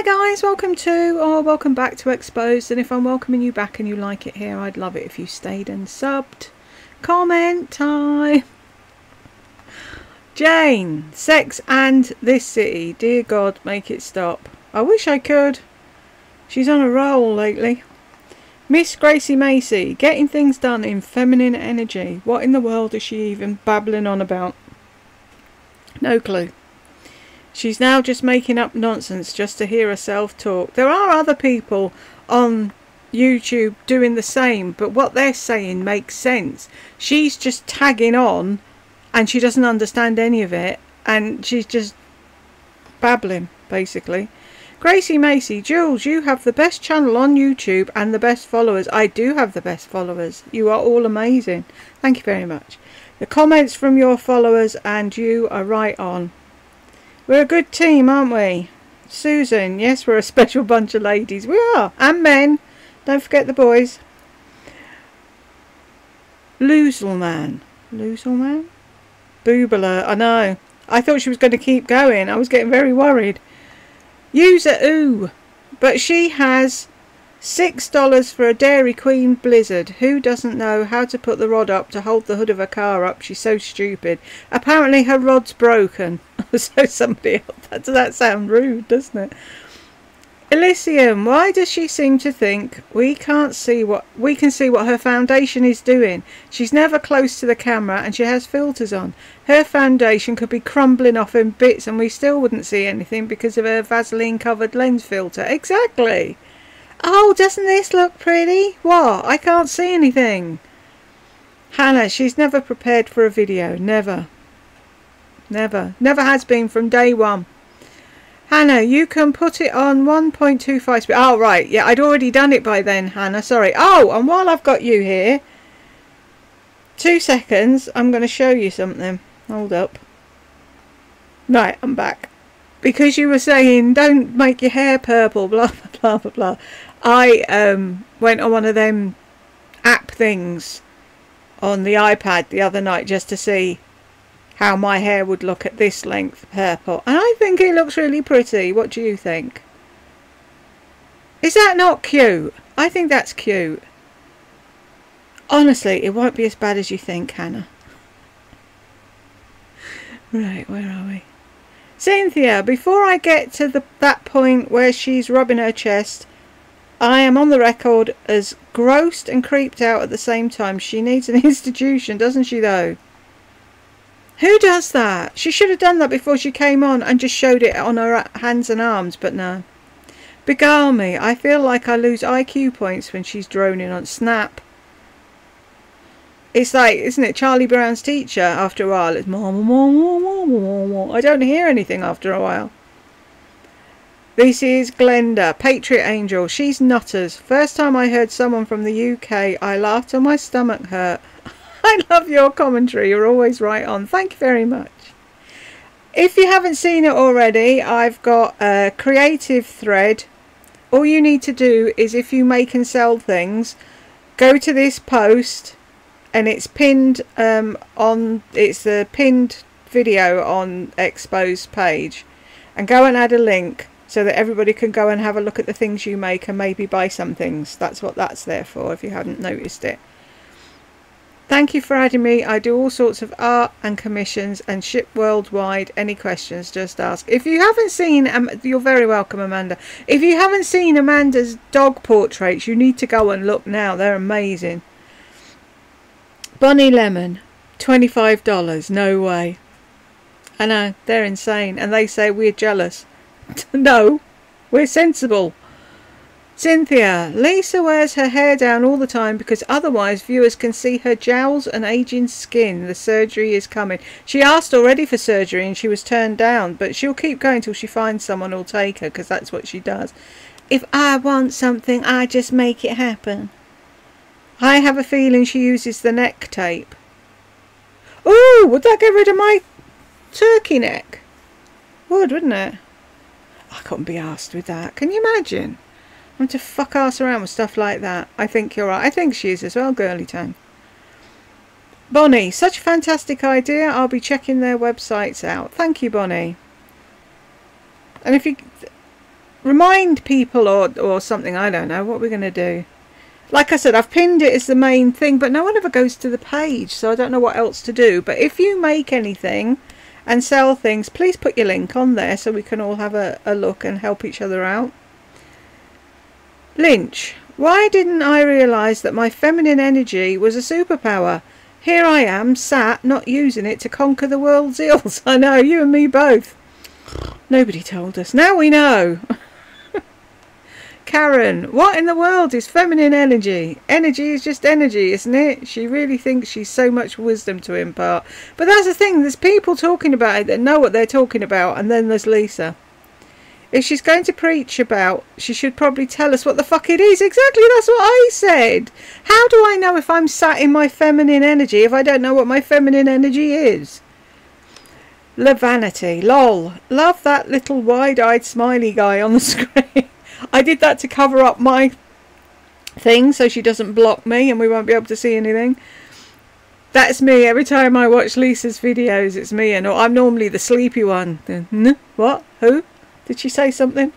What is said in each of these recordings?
Hi guys, welcome to or welcome back to Exposed. And if I'm welcoming you back and you like it here, I'd love it if you stayed and subbed. Comment time. Jane, sex and this city. Dear God, make it stop. I wish I could. She's on a roll lately. Miss Gracie Macy, getting things done in feminine energy. What in the world is she even babbling on about? No clue. She's now just making up nonsense just to hear herself talk. There are other people on YouTube doing the same, but what they're saying makes sense. She's just tagging on and she doesn't understand any of it and she's just babbling, basically. Gracie Macy, Jools, you have the best channel on YouTube and the best followers. I do have the best followers. You are all amazing. Thank you very much. The comments from your followers and you are right on. We're a good team, aren't we? Susan, yes, we're a special bunch of ladies. We are. And men. Don't forget the boys. Loselman. Loselman? Boobala, I know. I thought she was going to keep going. I was getting very worried. User ooh. But she has Six dollars for a Dairy Queen Blizzard. Who doesn't know how to put the rod up to hold the hood of a car up? She's so stupid. Apparently her rod's broken. so somebody else. That, that sound rude, doesn't it? Elysium, why does she seem to think we can't see what we can see what her foundation is doing? She's never close to the camera and she has filters on. Her foundation could be crumbling off in bits and we still wouldn't see anything because of her Vaseline covered lens filter. Exactly. Oh, doesn't this look pretty? What? I can't see anything. Hannah, she's never prepared for a video. Never. Never. Never has been from day one. Hannah, you can put it on 1.25 speed. Oh, right. Yeah, I'd already done it by then, Hannah. Sorry. Oh, and while I've got you here, two seconds, I'm going to show you something. Hold up. Right, I'm back. Because you were saying, don't make your hair purple, blah, blah, blah, blah, blah. I um, went on one of them app things on the iPad the other night just to see how my hair would look at this length purple. And I think it looks really pretty. What do you think? Is that not cute? I think that's cute. Honestly, it won't be as bad as you think, Hannah. Right, where are we? Cynthia, before I get to the, that point where she's rubbing her chest, I am on the record as grossed and creeped out at the same time. She needs an institution, doesn't she, though? Who does that? She should have done that before she came on and just showed it on her hands and arms, but no. Beguile me. I feel like I lose IQ points when she's droning on Snap. It's like, isn't it, Charlie Brown's teacher after a while? It's mom, mom, mom, mom, mom, mom. I don't hear anything after a while. This is Glenda, Patriot Angel. She's nutters. First time I heard someone from the UK, I laughed till my stomach hurt. I love your commentary. You're always right on. Thank you very much. If you haven't seen it already, I've got a creative thread. All you need to do is if you make and sell things, go to this post and it's pinned um, on, it's a pinned video on Expo's page and go and add a link so that everybody can go and have a look at the things you make and maybe buy some things. That's what that's there for if you hadn't noticed it. Thank you for adding me. I do all sorts of art and commissions and ship worldwide. Any questions, just ask. If you haven't seen, um, you're very welcome, Amanda. If you haven't seen Amanda's dog portraits, you need to go and look now. They're amazing. Bunny Lemon, $25. No way. I know, they're insane. And they say we're jealous. no, we're sensible. Cynthia, Lisa wears her hair down all the time because otherwise viewers can see her jowls and aging skin. The surgery is coming. She asked already for surgery and she was turned down, but she'll keep going till she finds someone who'll take her because that's what she does. If I want something, I just make it happen. I have a feeling she uses the neck tape. Ooh, would that get rid of my turkey neck? Would, wouldn't it? I couldn't be asked with that. Can you imagine? I'm to fuck ass around with stuff like that. I think you're right. I think she is as well, girly tang. Bonnie, such a fantastic idea. I'll be checking their websites out. Thank you, Bonnie. And if you... remind people or, or something. I don't know. What we're going to do. Like I said, I've pinned it as the main thing, but no one ever goes to the page, so I don't know what else to do. But if you make anything and sell things, please put your link on there so we can all have a, a look and help each other out. Lynch, why didn't I realise that my feminine energy was a superpower? Here I am, sat, not using it to conquer the world's ills. I know, you and me both. Nobody told us. Now we know. Karen, what in the world is feminine energy? Energy is just energy, isn't it? She really thinks she's so much wisdom to impart. But that's the thing, there's people talking about it that know what they're talking about, and then there's Lisa. If she's going to preach about, she should probably tell us what the fuck it is. Exactly, that's what I said. How do I know if I'm sat in my feminine energy if I don't know what my feminine energy is? La Vanity, lol. Love that little wide-eyed smiley guy on the screen. I did that to cover up my thing so she doesn't block me and we won't be able to see anything. That's me. Every time I watch Lisa's videos, it's me. And I'm normally the sleepy one. What? Who? Did she say something?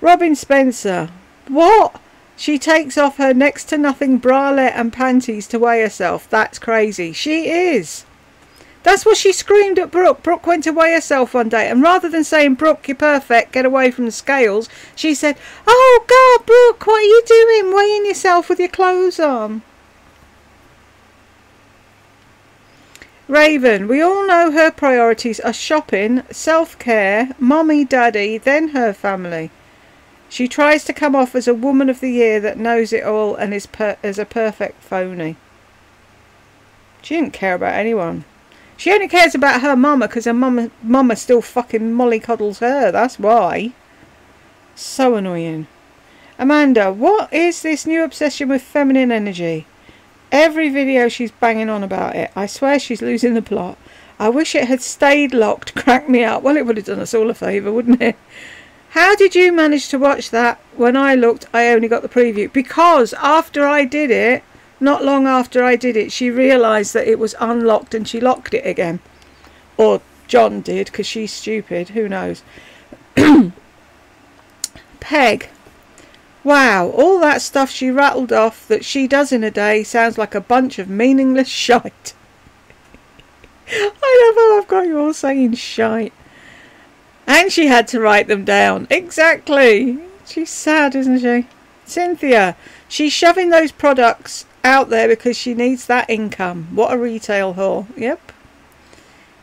Robin Spencer. What? She takes off her next to nothing bralette and panties to weigh herself. That's crazy. She is. That's what she screamed at Brooke. Brooke went to weigh herself one day, and rather than saying, Brooke, you're perfect, get away from the scales, she said, Oh, God, Brooke, what are you doing, weighing yourself with your clothes on? Raven, we all know her priorities are shopping, self-care, mommy, daddy, then her family. She tries to come off as a woman of the year that knows it all and is, is a perfect phony. She didn't care about anyone. She only cares about her mama because her mama, mama still fucking mollycoddles her. That's why. So annoying. Amanda, what is this new obsession with feminine energy? Every video she's banging on about it. I swear she's losing the plot. I wish it had stayed locked. Crack me up. Well, it would have done us all a favour, wouldn't it? How did you manage to watch that? When I looked, I only got the preview. Because after I did it, not long after I did it, she realised that it was unlocked and she locked it again. Or John did, because she's stupid. Who knows? Peg. Wow, all that stuff she rattled off that she does in a day sounds like a bunch of meaningless shite. I love how I've got you all saying shite. And she had to write them down. Exactly. She's sad, isn't she? Cynthia, she's shoving those products out there because she needs that income. What a retail whore. Yep.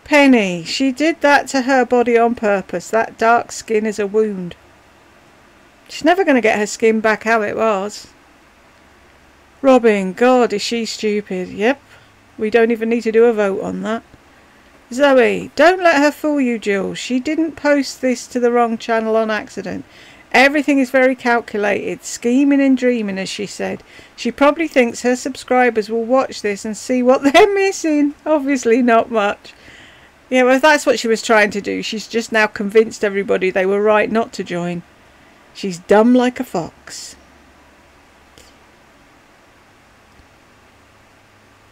Penny, she did that to her body on purpose. That dark skin is a wound. She's never going to get her skin back how it was. Robin, God, is she stupid. Yep. We don't even need to do a vote on that. Zoe, don't let her fool you, Jill. She didn't post this to the wrong channel on accident. Everything is very calculated, scheming and dreaming, as she said. She probably thinks her subscribers will watch this and see what they're missing. Obviously, not much. Yeah, well, that's what she was trying to do. She's just now convinced everybody they were right not to join. She's dumb like a fox.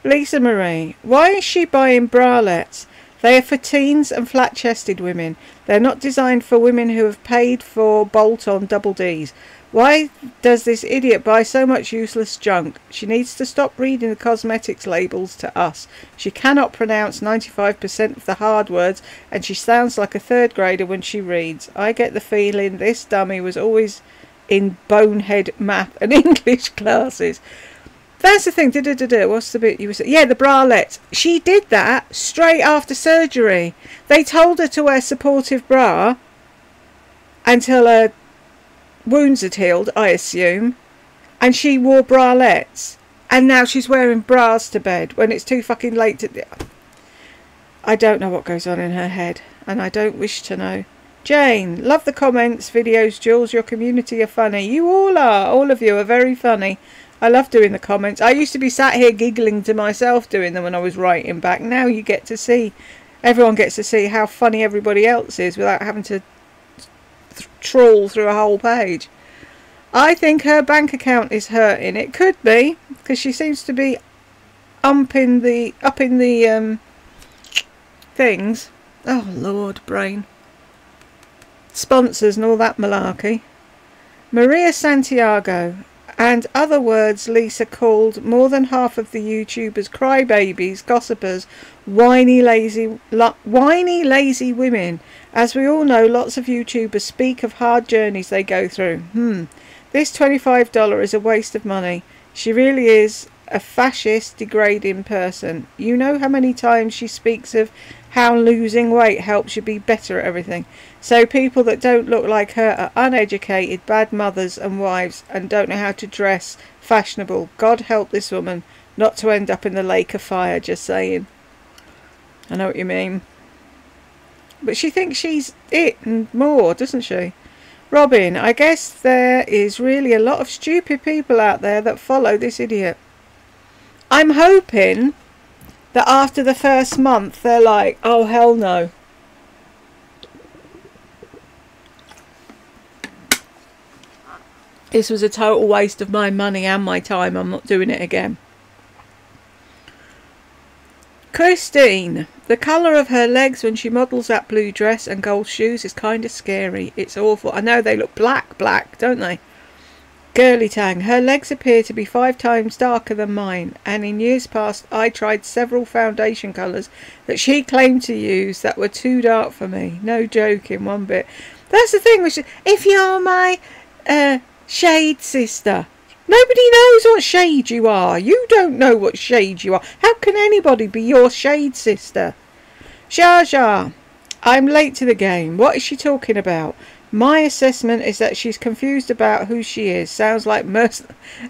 Lisa Marie, why is she buying bralettes? They are for teens and flat-chested women. They're not designed for women who have paid for bolt-on double Ds. Why does this idiot buy so much useless junk? She needs to stop reading the cosmetics labels to us. She cannot pronounce 95% of the hard words and she sounds like a third grader when she reads. I get the feeling this dummy was always in bonehead math and English classes. That's the thing. Da, da, da, da. What's the bit you were saying? Yeah, the bralette. She did that straight after surgery. They told her to wear supportive bra until her wounds had healed, I assume. And she wore bralettes. And now she's wearing bras to bed when it's too fucking late to... I don't know what goes on in her head. And I don't wish to know. Jane, love the comments, videos, Jools. Your community are funny. You all are. All of you are very funny. I love doing the comments. I used to be sat here giggling to myself doing them when I was writing back. Now you get to see, everyone gets to see how funny everybody else is without having to trawl through a whole page. I think her bank account is hurting. It could be because she seems to be upping the up in the um, things. Oh Lord, brain. sponsors and all that malarkey. Maria Santiago and other words Lisa called more than half of the YouTubers crybabies, gossipers, whiny lazy whiny lazy women. As we all know, lots of YouTubers speak of hard journeys they go through. Hmm. This $25 is a waste of money. She really is a fascist, degrading person. You know how many times she speaks of how losing weight helps you be better at everything. So people that don't look like her are uneducated, bad mothers and wives, and don't know how to dress fashionable. God help this woman not to end up in the lake of fire, just saying. I know what you mean. But she thinks she's it and more, doesn't she? Robin, I guess there is really a lot of stupid people out there that follow this idiot. I'm hoping that after the first month they're like, oh hell no. This was a total waste of my money and my time. I'm not doing it again. Christine, the colour of her legs when she models that blue dress and gold shoes is kind of scary. It's awful. I know they look black, black, don't they? Girly Tang, her legs appear to be five times darker than mine, and in years past I tried several foundation colours that she claimed to use that were too dark for me. No joking, one bit. That's the thing, which if you're my uh, shade sister, Nobody knows what shade you are. You don't know what shade you are. How can anybody be your shade sister? Zha Zha, I'm late to the game. What is she talking about? My assessment is that she's confused about who she is. Sounds like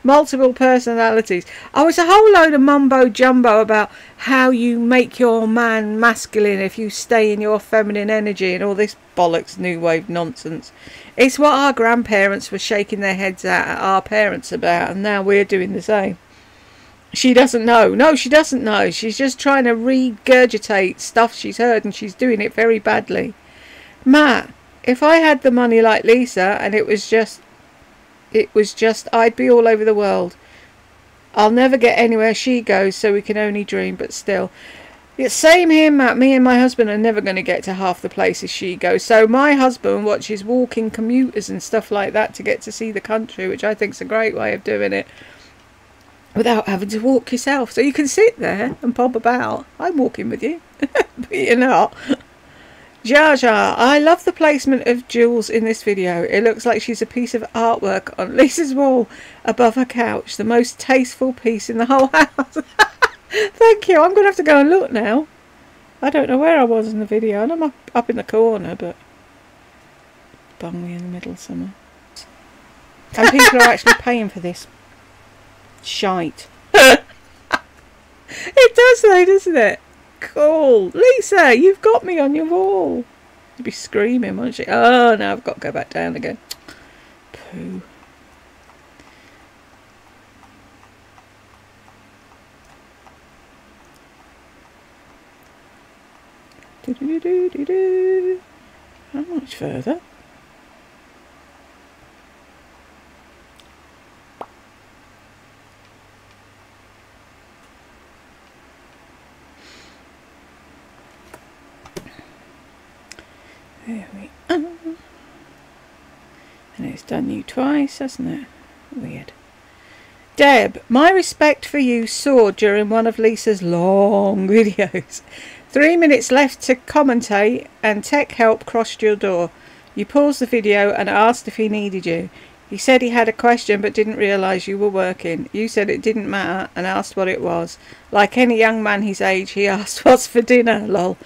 multiple personalities. Oh, it's a whole load of mumbo jumbo about how you make your man masculine if you stay in your feminine energy and all this bollocks new wave nonsense. It's what our grandparents were shaking their heads at our parents about, and now we're doing the same. She doesn't know. No, she doesn't know. She's just trying to regurgitate stuff she's heard, and she's doing it very badly. Matt, if I had the money like Lisa, and it was just, it was just, I'd be all over the world. I'll never get anywhere she goes, so we can only dream, but still. It's same here, Matt. Me and my husband are never going to get to half the places she goes. So my husband watches walking commuters and stuff like that to get to see the country, which I think is a great way of doing it without having to walk yourself. So you can sit there and pop about. I'm walking with you, but you're not. Zha Zha, I love the placement of Jools in this video. It looks like she's a piece of artwork on Lisa's wall above her couch. The most tasteful piece in the whole house. Thank you. I'm going to have to go and look now. I don't know where I was in the video. I'm up, up in the corner, but... Bung me in the middle somewhere. And people are actually paying for this. Shite. it does though, doesn't it? Cool. Lisa, you've got me on your wall. You'd be screaming, won't she? Oh, no, I've got to go back down again. Do, do, do, How much further? There we are. And it's done you twice, hasn't it? Weird. Deb, my respect for you soared during one of Lisa's long videos. Three minutes left to commentate and tech help crossed your door. You paused the video and asked if he needed you. He said he had a question but didn't realise you were working. You said it didn't matter and asked what it was. Like any young man his age, he asked what's for dinner, lol.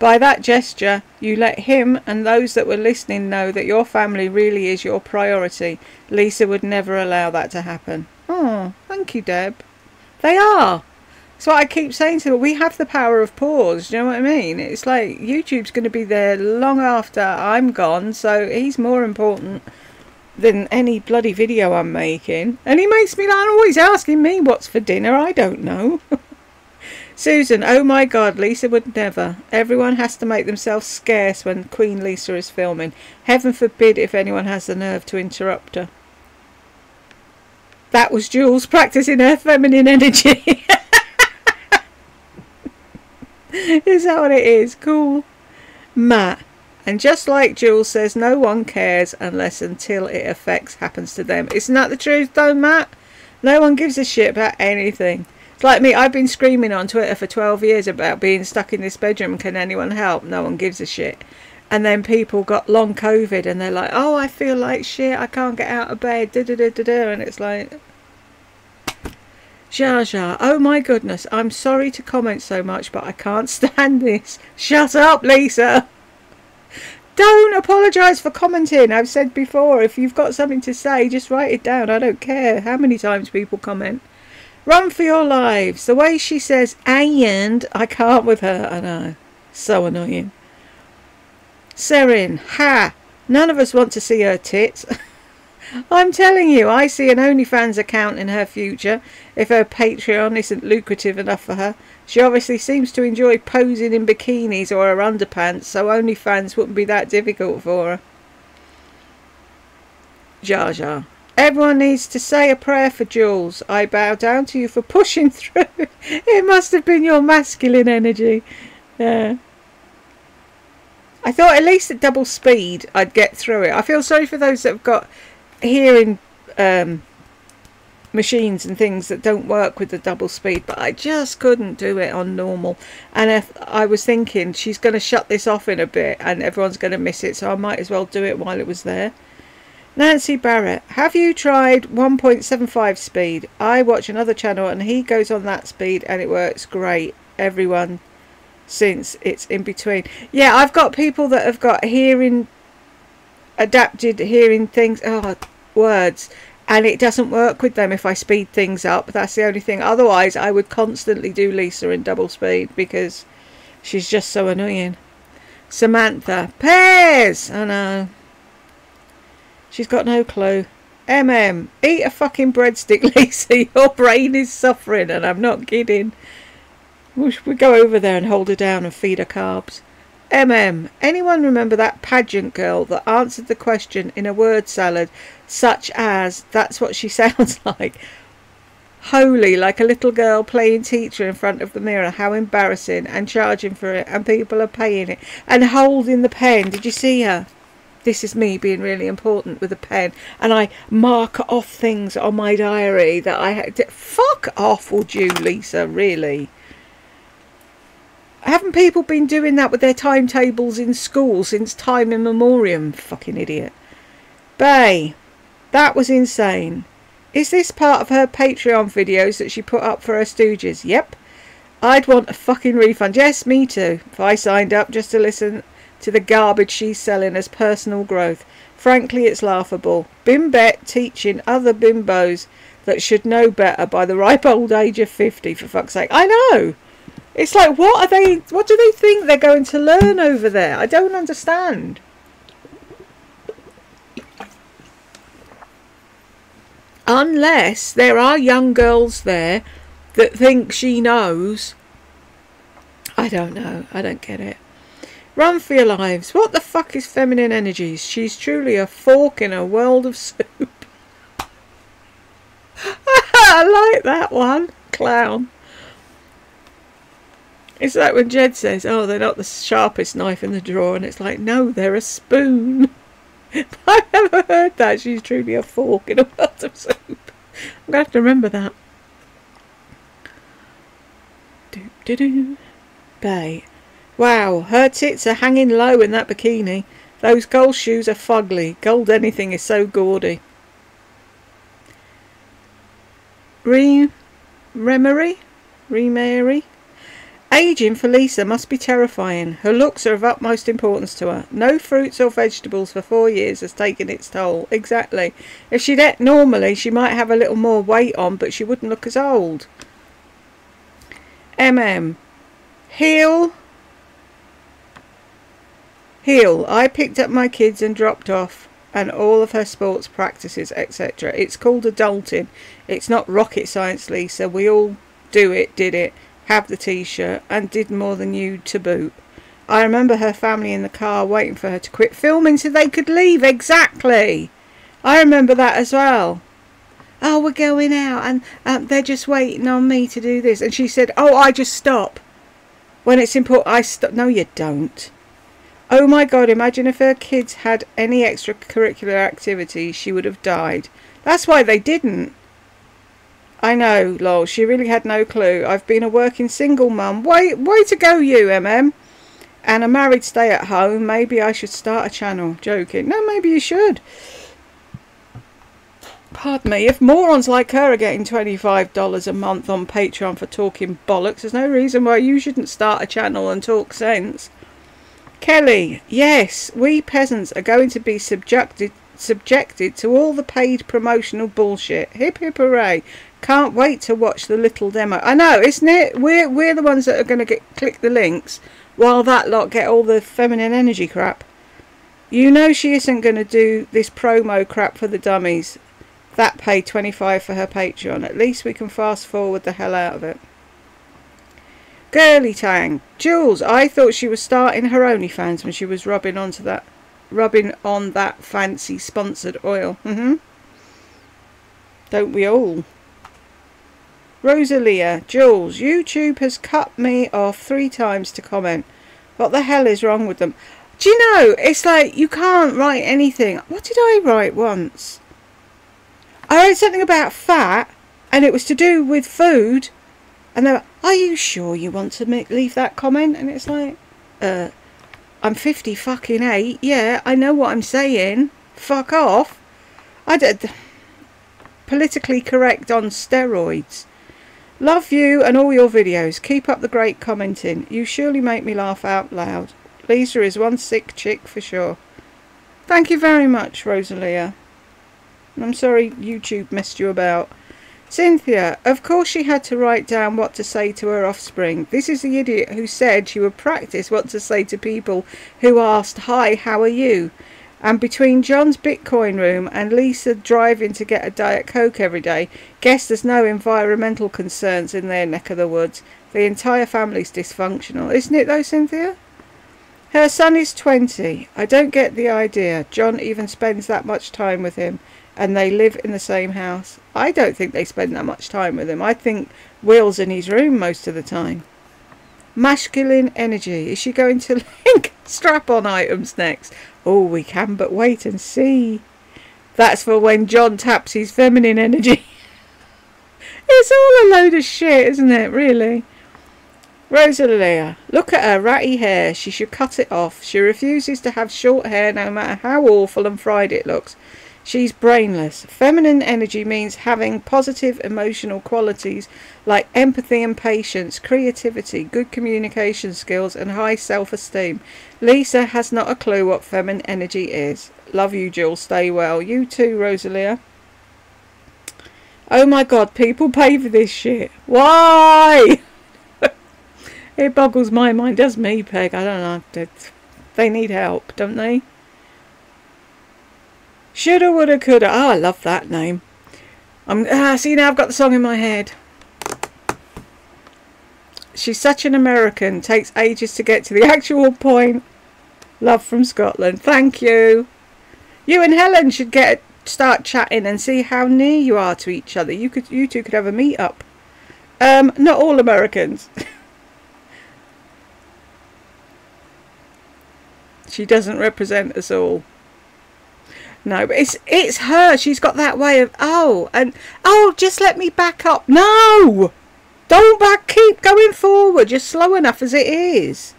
By that gesture, you let him and those that were listening know that your family really is your priority. Lisa would never allow that to happen. Oh, thank you, Deb. They are. So I keep saying to her, we have the power of pause. Do you know what I mean? It's like YouTube's going to be there long after I'm gone, so he's more important than any bloody video I'm making. And he makes me like always asking me what's for dinner. I don't know. Susan, oh my god, Lisa would never. Everyone has to make themselves scarce when Queen Lisa is filming. Heaven forbid if anyone has the nerve to interrupt her. That was Jools practicing her feminine energy. is that what it is? Cool. Matt. And just like Jools says, no one cares unless until it affects happens to them. Isn't that the truth though, Matt? No one gives a shit about anything. Like me, I've been screaming on Twitter for 12 years about being stuck in this bedroom. Can anyone help? No one gives a shit. And then people got long COVID and they're like, oh, I feel like shit. I can't get out of bed. Da, da, da, da, da. And it's like, Jar Jar, oh my goodness, I'm sorry to comment so much, but I can't stand this. Shut up, Lisa. Don't apologise for commenting. I've said before, if you've got something to say, just write it down. I don't care how many times people comment. Run for your lives. The way she says, and I can't with her. I know. So annoying. Serin, ha! None of us want to see her tits. I'm telling you, I see an OnlyFans account in her future if her Patreon isn't lucrative enough for her. She obviously seems to enjoy posing in bikinis or her underpants, so OnlyFans wouldn't be that difficult for her. Jar Jar. Everyone needs to say a prayer for Jools. I bow down to you for pushing through. it must have been your masculine energy. Yeah. I thought at least at double speed I'd get through it. I feel sorry for those that have got hearing um, machines and things that don't work with the double speed, but I just couldn't do it on normal. And if I was thinking she's going to shut this off in a bit and everyone's going to miss it, so I might as well do it while it was there. Nancy Barrett, have you tried 1.75 speed? I watch another channel and he goes on that speed and it works great. Everyone since it's in between. Yeah, I've got people that have got hearing adapted hearing things oh words and it doesn't work with them if I speed things up. That's the only thing. Otherwise, I would constantly do Lisa in double speed because she's just so annoying. Samantha, pears! I know. She's got no clue. MM, eat a fucking breadstick, Lisa. Your brain is suffering, and I'm not kidding. We should go over there and hold her down and feed her carbs. MM, anyone remember that pageant girl that answered the question in a word salad, such as, that's what she sounds like? Holy, like a little girl playing teacher in front of the mirror. How embarrassing. And charging for it. And people are paying it. And holding the pen. Did you see her? This is me being really important with a pen and I mark off things on my diary that I had to, fuck off would you Lisa really? Haven't people been doing that with their timetables in school since time immemorial? Fucking idiot. Bay that was insane. Is this part of her Patreon videos that she put up for her stooges? Yep. I'd want a fucking refund. Yes me too. If I signed up just to listen to the garbage she's selling as personal growth. Frankly, it's laughable. Bimbet teaching other bimbos that should know better by the ripe old age of 50, for fuck's sake. I know! It's like, what are they, what do they think they're going to learn over there? I don't understand. Unless there are young girls there that think she knows. I don't know. I don't get it. Run for your lives. What the fuck is feminine energies? She's truly a fork in a world of soup. I like that one. Clown. It's like when Jed says, oh, they're not the sharpest knife in the drawer. And it's like, no, they're a spoon. I've never heard that. She's truly a fork in a world of soup. I'm going to have to remember that. Do, do, do. Bay. Wow, her tits are hanging low in that bikini. Those gold shoes are fugly. Gold anything is so gaudy. Re... Remery? Remary? Aging for Lisa must be terrifying. Her looks are of utmost importance to her. No fruits or vegetables for four years has taken its toll. Exactly. If she'd ate normally, she might have a little more weight on, but she wouldn't look as old. MM. Heel Heel. I picked up my kids and dropped off and all of her sports practices, etc. It's called adulting. It's not rocket science, Lisa. We all do it, did it, have the t-shirt, and did more than you to boot. I remember her family in the car waiting for her to quit filming so they could leave. Exactly. I remember that as well. Oh, we're going out and um, they're just waiting on me to do this. And she said, oh, I just stop. When it's important, I stop. No, you don't. Oh my god, imagine if her kids had any extracurricular activities, she would have died. That's why they didn't. I know, lol, she really had no clue. I've been a working single mum. Way, way to go you, MM. And a married stay at home. Maybe I should start a channel. Joking. No, maybe you should. Pardon me. If morons like her are getting $25 a month on Patreon for talking bollocks, there's no reason why you shouldn't start a channel and talk sense. Kelly, yes, we peasants are going to be subjected subjected to all the paid promotional bullshit. Hip hip hooray. Can't wait to watch the little demo. I know, isn't it? We're we're the ones that are gonna get click the links while that lot get all the feminine energy crap. You know she isn't gonna do this promo crap for the dummies. That paid 25 for her Patreon. At least we can fast forward the hell out of it. Girly Tang. Jools, I thought she was starting her OnlyFans when she was rubbing onto that rubbing on that fancy sponsored oil. Mm-hmm. Don't we all? Rosalia, Jools, YouTube has cut me off three times to comment. What the hell is wrong with them? Do you know, it's like you can't write anything. What did I write once? I wrote something about fat, and it was to do with food, and they were, are you sure you want to make, leave that comment? And it's like, uh, I'm 50 fucking 8. Yeah, I know what I'm saying. Fuck off. I did. Politically correct on steroids. Love you and all your videos. Keep up the great commenting. You surely make me laugh out loud. Lisa is one sick chick for sure. Thank you very much, Rosalia. I'm sorry YouTube messed you about. Cynthia, of course she had to write down what to say to her offspring. This is the idiot who said she would practice what to say to people who asked, Hi, how are you? And between John's Bitcoin room and Lisa driving to get a Diet Coke every day, guess there's no environmental concerns in their neck of the woods. The entire family's dysfunctional. Isn't it though, Cynthia? Her son is 20. I don't get the idea. John even spends that much time with him and they live in the same house. I don't think they spend that much time with him. I think Will's in his room most of the time. Masculine energy. Is she going to link strap-on items next? Oh, we can but wait and see. That's for when John taps his feminine energy. it's all a load of shit, isn't it, really? Rosalia, look at her ratty hair. She should cut it off. She refuses to have short hair no matter how awful and fried it looks. She's brainless. Feminine energy means having positive emotional qualities like empathy and patience, creativity, good communication skills, and high self esteem. Lisa has not a clue what feminine energy is. Love you, Jools. Stay well. You too, Rosalia. Oh my god, people pay for this shit. Why? it boggles my mind. Does me, Peg. I don't know. They need help, don't they? Shoulda, woulda, coulda. Oh, I love that name. I'm, ah, see, now I've got the song in my head. She's such an American. Takes ages to get to the actual point. Love from Scotland. Thank you. You and Helen should get start chatting and see how near you are to each other. You could, you two could have a meet up. Um, not all Americans. she doesn't represent us all. No, but it's it's her. She's got that way of oh and oh, just let me back up. No, don't back. Keep going forward. You're slow enough as it is.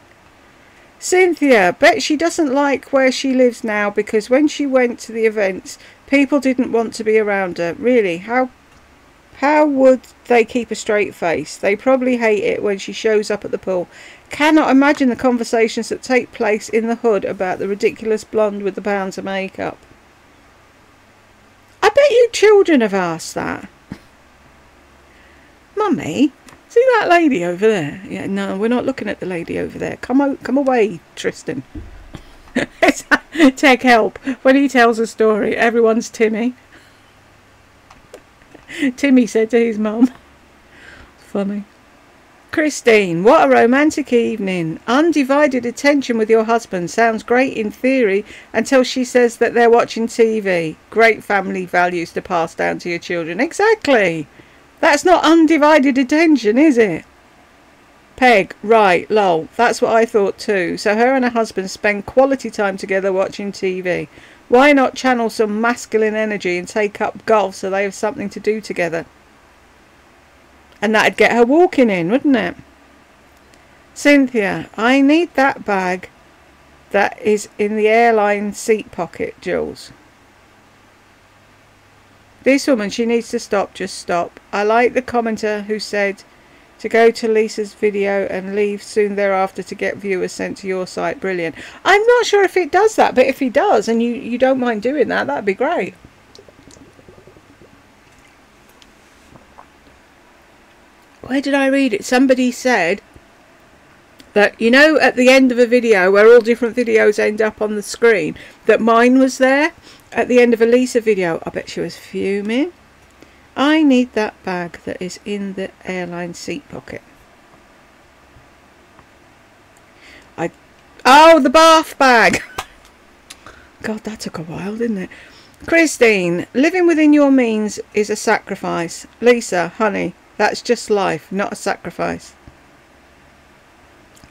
Cynthia, bet she doesn't like where she lives now because when she went to the events, people didn't want to be around her. Really, how how would they keep a straight face? They probably hate it when she shows up at the pool. Cannot imagine the conversations that take place in the hood about the ridiculous blonde with the pounds of makeup. I bet you children have asked that. Mummy, see that lady over there? Yeah, no, we're not looking at the lady over there. Come o- come away, Tristan. Take help. When he tells a story, everyone's Timmy. Timmy said to his mum. Funny. Christine, what a romantic evening. Undivided attention with your husband sounds great in theory until she says that they're watching TV. Great family values to pass down to your children. Exactly. That's not undivided attention, is it? Peg, right, lol. That's what I thought too. So her and her husband spend quality time together watching TV. Why not channel some masculine energy and take up golf so they have something to do together? And that'd get her walking in, wouldn't it? Cynthia, I need that bag that is in the airline seat pocket, Jools. This woman, she needs to stop, just stop. I like the commenter who said to go to Lisa's video and leave soon thereafter to get viewers sent to your site. Brilliant. I'm not sure if it does that, but if he does and you, you don't mind doing that, that'd be great. Where did I read it? Somebody said that, you know, at the end of a video where all different videos end up on the screen, that mine was there at the end of a Lisa video. I bet she was fuming. I need that bag that is in the airline seat pocket. I Oh, the bath bag. God, that took a while, didn't it? Christine, living within your means is a sacrifice. Lisa, honey, that's just life, not a sacrifice.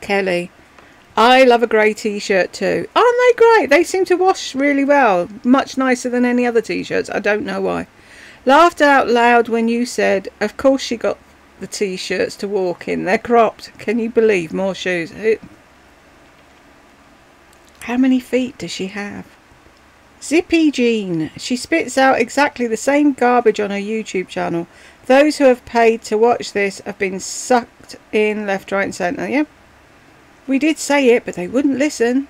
Kelly, I love a grey t-shirt too. Aren't they great? They seem to wash really well. Much nicer than any other t-shirts. I don't know why. Laughed out loud when you said, of course she got the t-shirts to walk in. They're cropped. Can you believe? More shoes. How many feet does she have? Zippy Jean. She spits out exactly the same garbage on her YouTube channel. Those who have paid to watch this have been sucked in left, right and centre. yeah? We did say it, but they wouldn't listen.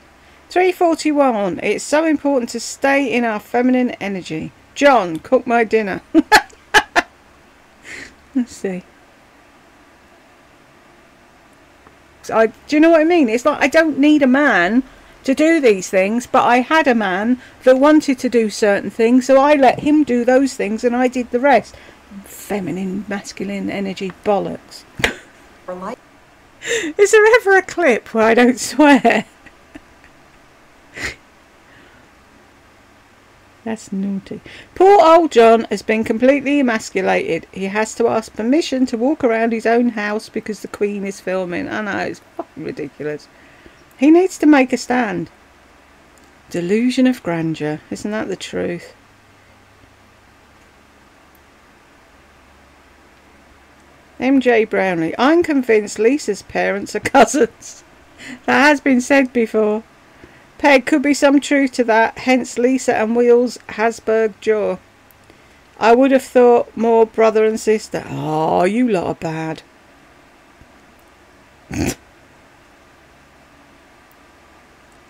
341. It's so important to stay in our feminine energy. John, cook my dinner. Let's see. I, do you know what I mean? It's like I don't need a man to do these things, but I had a man that wanted to do certain things, so I let him do those things and I did the rest. Feminine, masculine energy bollocks. Is there ever a clip where I don't swear? That's naughty. Poor old John has been completely emasculated. He has to ask permission to walk around his own house because the Queen is filming. I know, it's fucking ridiculous. He needs to make a stand. Delusion of grandeur. Isn't that the truth? MJ Brownlee. I'm convinced Lisa's parents are cousins. That has been said before. Peg, could be some truth to that, hence Lisa and Wheels Habsburg jaw. I would have thought more brother and sister. Oh, you lot are bad.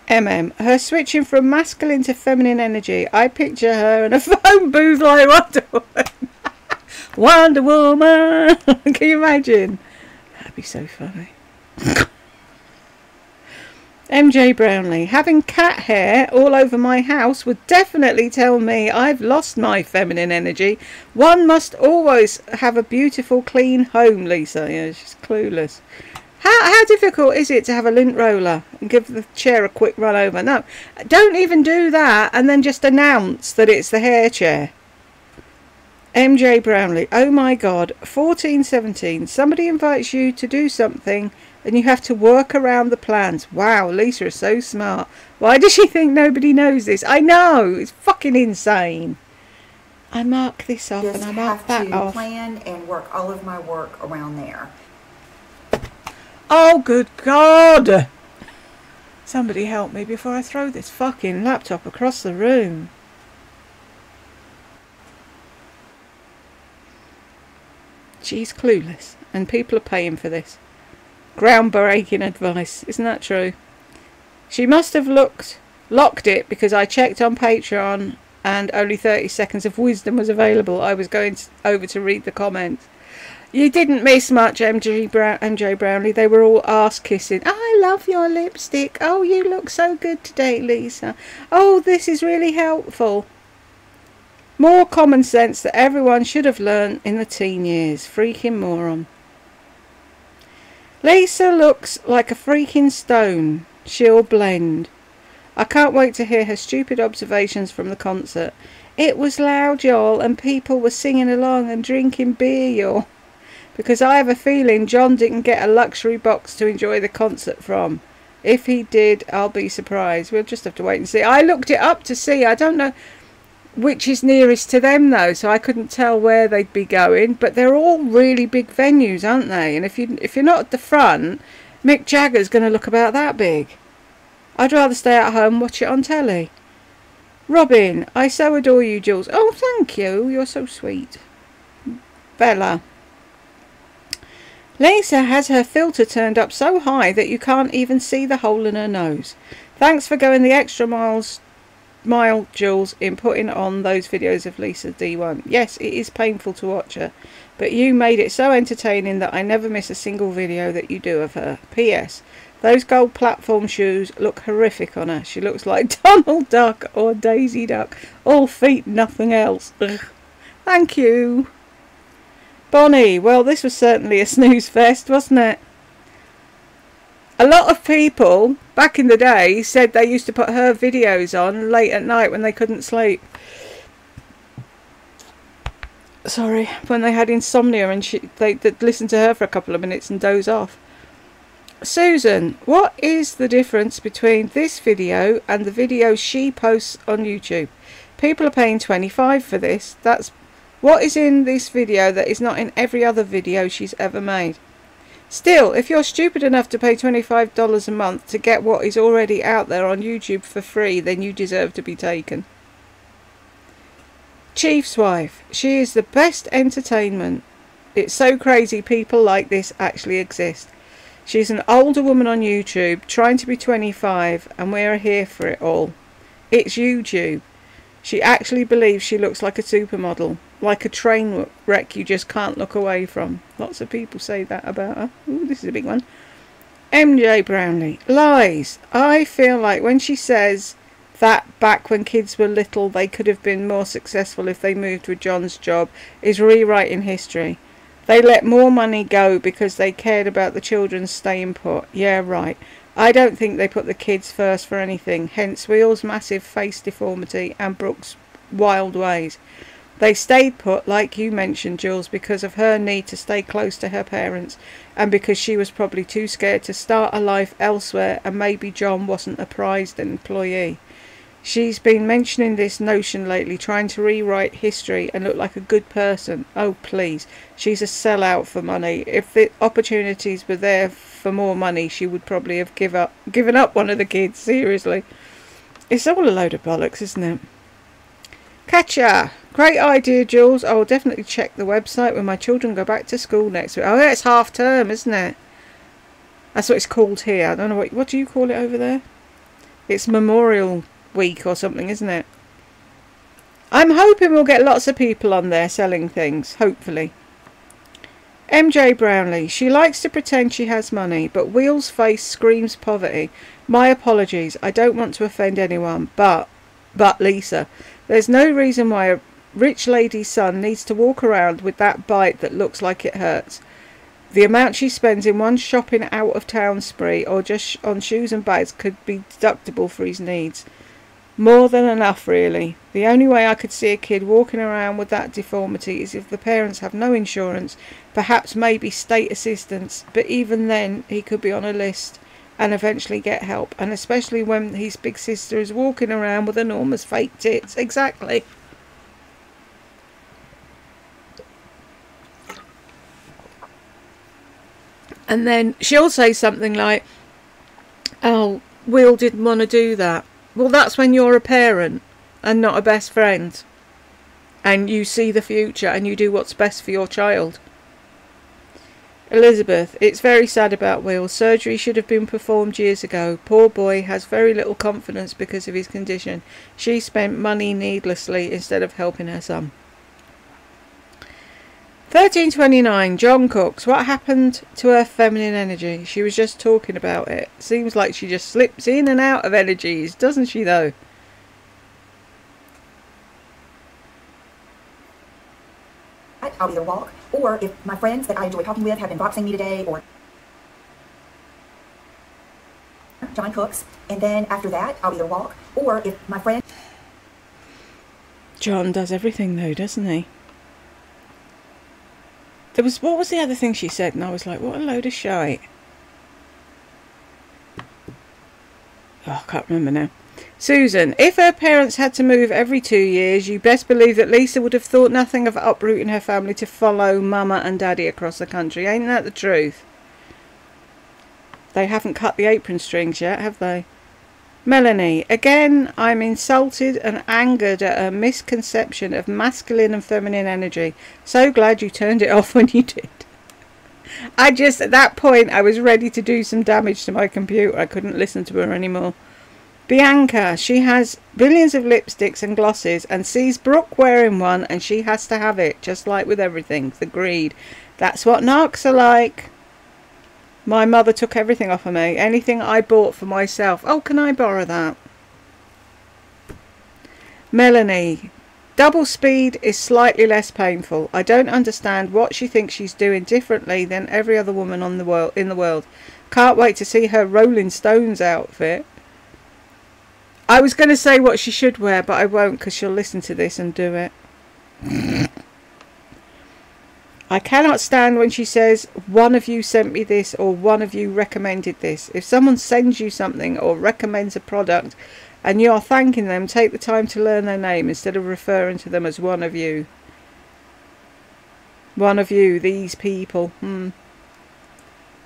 MM, her switching from masculine to feminine energy. I picture her in a phone booth like Wonder Woman. Wonder Woman! Can you imagine? That'd be so funny. MJ Brownlee, having cat hair all over my house would definitely tell me I've lost my feminine energy. One must always have a beautiful, clean home, Lisa. Yeah, she's clueless. How, how difficult is it to have a lint roller and give the chair a quick run over? No, don't even do that and then just announce that it's the hair chair. MJ Brownlee, oh my god, 1417, somebody invites you to do something and you have to work around the plans. Wow, Lisa is so smart. Why does she think nobody knows this? I know, it's fucking insane. I mark this off Just and I mark have that to off. plan and work all of my work around there. Oh, good God! Somebody help me before I throw this fucking laptop across the room. She's clueless, and people are paying for this. Groundbreaking advice, isn't that true? She must have looked locked it because I checked on Patreon and only 30 seconds of wisdom was available. I was going to, over to read the comments. You didn't miss much, MJ, Brown, MJ Brownlee. They were all ass kissing. I love your lipstick. Oh, you look so good today, Lisa. Oh, this is really helpful. More common sense that everyone should have learned in the teen years. Freaking moron. Lisa looks like a freaking stone. She'll blend. I can't wait to hear her stupid observations from the concert. It was loud, y'all, and people were singing along and drinking beer, y'all. because I have a feeling John didn't get a luxury box to enjoy the concert from. If he did, I'll be surprised. We'll just have to wait and see. I looked it up to see. I don't know which is nearest to them though, so I couldn't tell where they'd be going. But they're all really big venues, aren't they? And if you if you're not at the front, Mick Jagger's going to look about that big. I'd rather stay at home and watch it on telly. Robin, I so adore you, Jools. Oh, thank you. You're so sweet. Bella. Lisa has her filter turned up so high that you can't even see the hole in her nose. Thanks for going the extra miles mile, Jools, in putting on those videos of Lisa D1. Yes, it is painful to watch her, but you made it so entertaining that I never miss a single video that you do of her. P.S. Those gold platform shoes look horrific on her. She looks like Donald Duck or Daisy Duck. All feet, nothing else. Ugh. Thank you. Bonnie, well, this was certainly a snooze fest, wasn't it? A lot of people back in the day said they used to put her videos on late at night when they couldn't sleep. Sorry, when they had insomnia and she, they, they'd listen to her for a couple of minutes and doze off. Susan, what is the difference between this video and the video she posts on YouTube? People are paying 25 for this. That's what is in this video that is not in every other video she's ever made. Still, if you're stupid enough to pay $25 a month to get what is already out there on YouTube for free, then you deserve to be taken. Chief's wife. She is the best entertainment. It's so crazy people like this actually exist. She's an older woman on YouTube, trying to be 25, and we're here for it all. It's YouTube. She actually believes she looks like a supermodel like a train wreck you just can't look away from. Lots of people say that about her. Ooh, this is a big one. MJ Brownlee. Lies. I feel like when she says that back when kids were little they could have been more successful if they moved with John's job is rewriting history. They let more money go because they cared about the children staying put. Yeah, right. I don't think they put the kids first for anything, hence Wheel's massive face deformity and Brooke's wild ways. They stayed put, like you mentioned, Jools, because of her need to stay close to her parents and because she was probably too scared to start a life elsewhere and maybe John wasn't a prized employee. She's been mentioning this notion lately, trying to rewrite history and look like a good person. Oh, please. She's a sellout for money. If the opportunities were there for more money, she would probably have give up, given up one of the kids, seriously. It's all a load of bollocks, isn't it? Catcher! Great idea, Jools. I will definitely check the website when my children go back to school next week. Oh, yeah, it's half term, isn't it? That's what it's called here. I don't know what what do you call it over there? It's Memorial Week or something, isn't it? I'm hoping we'll get lots of people on there selling things, hopefully. MJ Brownlee. She likes to pretend she has money, but Wheel's face screams poverty. My apologies. I don't want to offend anyone, but but Lisa, there's no reason why a rich lady's son needs to walk around with that bite that looks like it hurts. The amount she spends in one shopping out of town spree or just on shoes and bags could be deductible for his needs. More than enough, really. The only way I could see a kid walking around with that deformity is if the parents have no insurance, perhaps maybe state assistance, but even then he could be on a list and eventually get help, and especially when his big sister is walking around with enormous fake tits. Exactly. And then she'll say something like, Oh, Will didn't want to do that. Well, that's when you're a parent and not a best friend. And you see the future and you do what's best for your child. Elizabeth, it's very sad about Will. Surgery should have been performed years ago. Poor boy has very little confidence because of his condition. She spent money needlessly instead of helping her son. 1329, John Cooks. What happened to her feminine energy? She was just talking about it. Seems like she just slips in and out of energies, doesn't she, though? I'll either um, walk, or if my friends that I enjoy talking with have been boxing me today, or John Cooks, and then after that, I'll either walk, or if my friend. John does everything, though, doesn't he? There was what was the other thing she said, and I was like, what a load of shite. Oh, I can't remember now. Susan, if her parents had to move every two years, you best believe that Lisa would have thought nothing of uprooting her family to follow Mama and Daddy across the country. Ain't that the truth? They haven't cut the apron strings yet, have they? Melanie, again, I'm insulted and angered at a misconception of masculine and feminine energy. So glad you turned it off when you did. I just, at that point, I was ready to do some damage to my computer. I couldn't listen to her anymore. Bianca, she has billions of lipsticks and glosses and sees Brooke wearing one and she has to have it, just like with everything. The greed. That's what narcs are like. My mother took everything off of me. Anything I bought for myself. Oh, can I borrow that? Melanie. Double speed is slightly less painful. I don't understand what she thinks she's doing differently than every other woman on the world in the world. Can't wait to see her Rolling Stones outfit. I was going to say what she should wear, but I won't because she'll listen to this and do it. I cannot stand when she says, one of you sent me this or one of you recommended this. If someone sends you something or recommends a product and you are thanking them, take the time to learn their name instead of referring to them as one of you. One of you, these people. Hmm.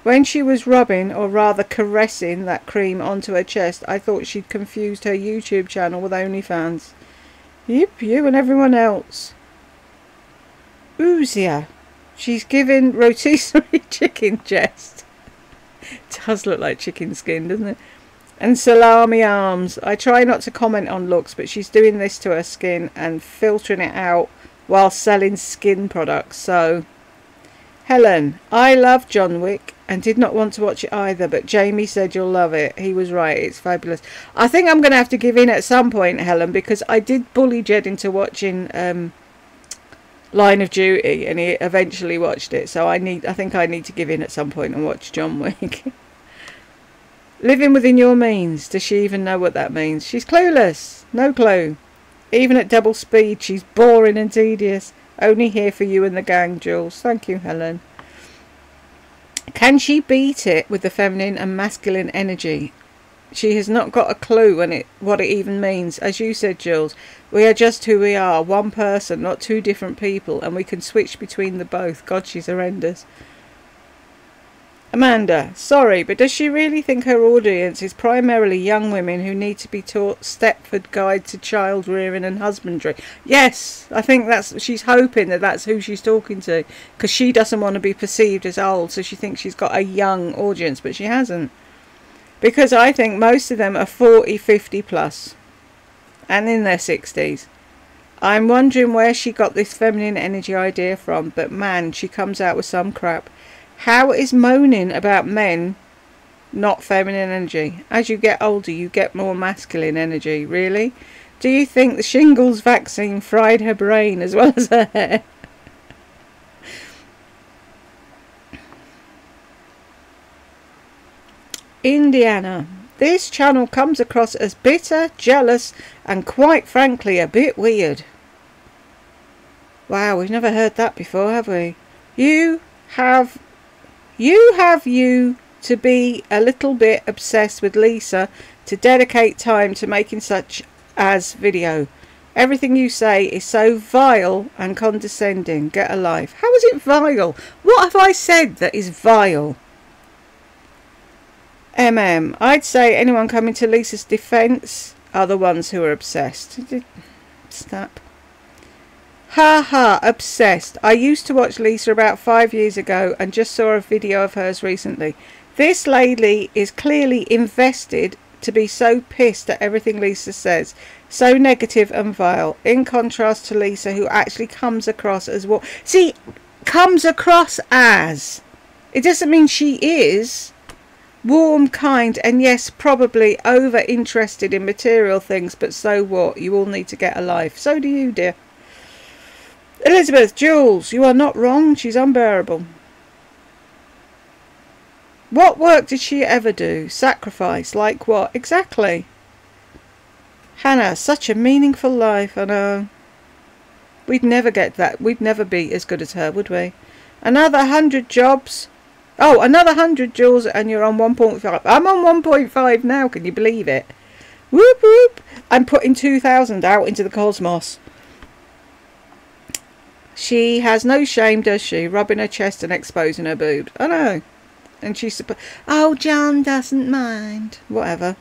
When she was rubbing, or rather caressing, that cream onto her chest, I thought she'd confused her YouTube channel with OnlyFans. Yep, you and everyone else. Oozia. She's giving rotisserie chicken chest. does look like chicken skin, doesn't it? And salami arms. I try not to comment on looks, but she's doing this to her skin and filtering it out while selling skin products, so... Helen, I love John Wick and did not want to watch it either, but Jamie said you'll love it. He was right, it's fabulous. I think I'm going to have to give in at some point, Helen, because I did bully Jed into watching um, Line of Duty, and he eventually watched it. So I need, I think I need to give in at some point and watch John Wick. Living within your means. Does she even know what that means? She's clueless. No clue. Even at double speed, she's boring and tedious. Only here for you and the gang, Jools. Thank you, Helen. Can she beat it with the feminine and masculine energy? She has not got a clue when it what it even means. As you said, Jools, we are just who we are, one person, not two different people, and we can switch between the both. God, she's horrendous. Amanda, sorry, but does she really think her audience is primarily young women who need to be taught Stepford Guide to child rearing and husbandry? Yes, I think that's she's hoping that that's who she's talking to because she doesn't want to be perceived as old, so she thinks she's got a young audience, but she hasn't. Because I think most of them are 40, 50 plus and in their 60s. I'm wondering where she got this feminine energy idea from, but man, she comes out with some crap. How is moaning about men not feminine energy? As you get older, you get more masculine energy. Really? Do you think the shingles vaccine fried her brain as well as her hair? Indiana. This channel comes across as bitter, jealous, and quite frankly a bit weird. Wow, we've never heard that before, have we? You have you have you to be a little bit obsessed with Lisa to dedicate time to making such as video. Everything you say is so vile and condescending. Get a life. How is it vile? What have I said that is vile? MM. I'd say anyone coming to Lisa's defence are the ones who are obsessed. Snap. Ha ha, obsessed. I used to watch Lisa about five years ago and just saw a video of hers recently. This lady is clearly invested to be so pissed at everything Lisa says. So negative and vile. In contrast to Lisa who actually comes across as what... See, comes across as. It doesn't mean she is. Warm, kind, and yes, probably over interested in material things, but so what? You all need to get a life. So do you, dear. Elizabeth, Jools, you are not wrong. She's unbearable. What work did she ever do? Sacrifice, like what? Exactly. Hannah, such a meaningful life, I know. We'd never get that. We'd never be as good as her, would we? Another 100 jobs. Oh, another 100 joules and you're on 1.5. I'm on 1.5 now, can you believe it? Whoop whoop. I'm putting 2,000 out into the cosmos. She has no shame, does she? Rubbing her chest and exposing her boobs. I know. And she's supposed. Oh, John doesn't mind. Whatever.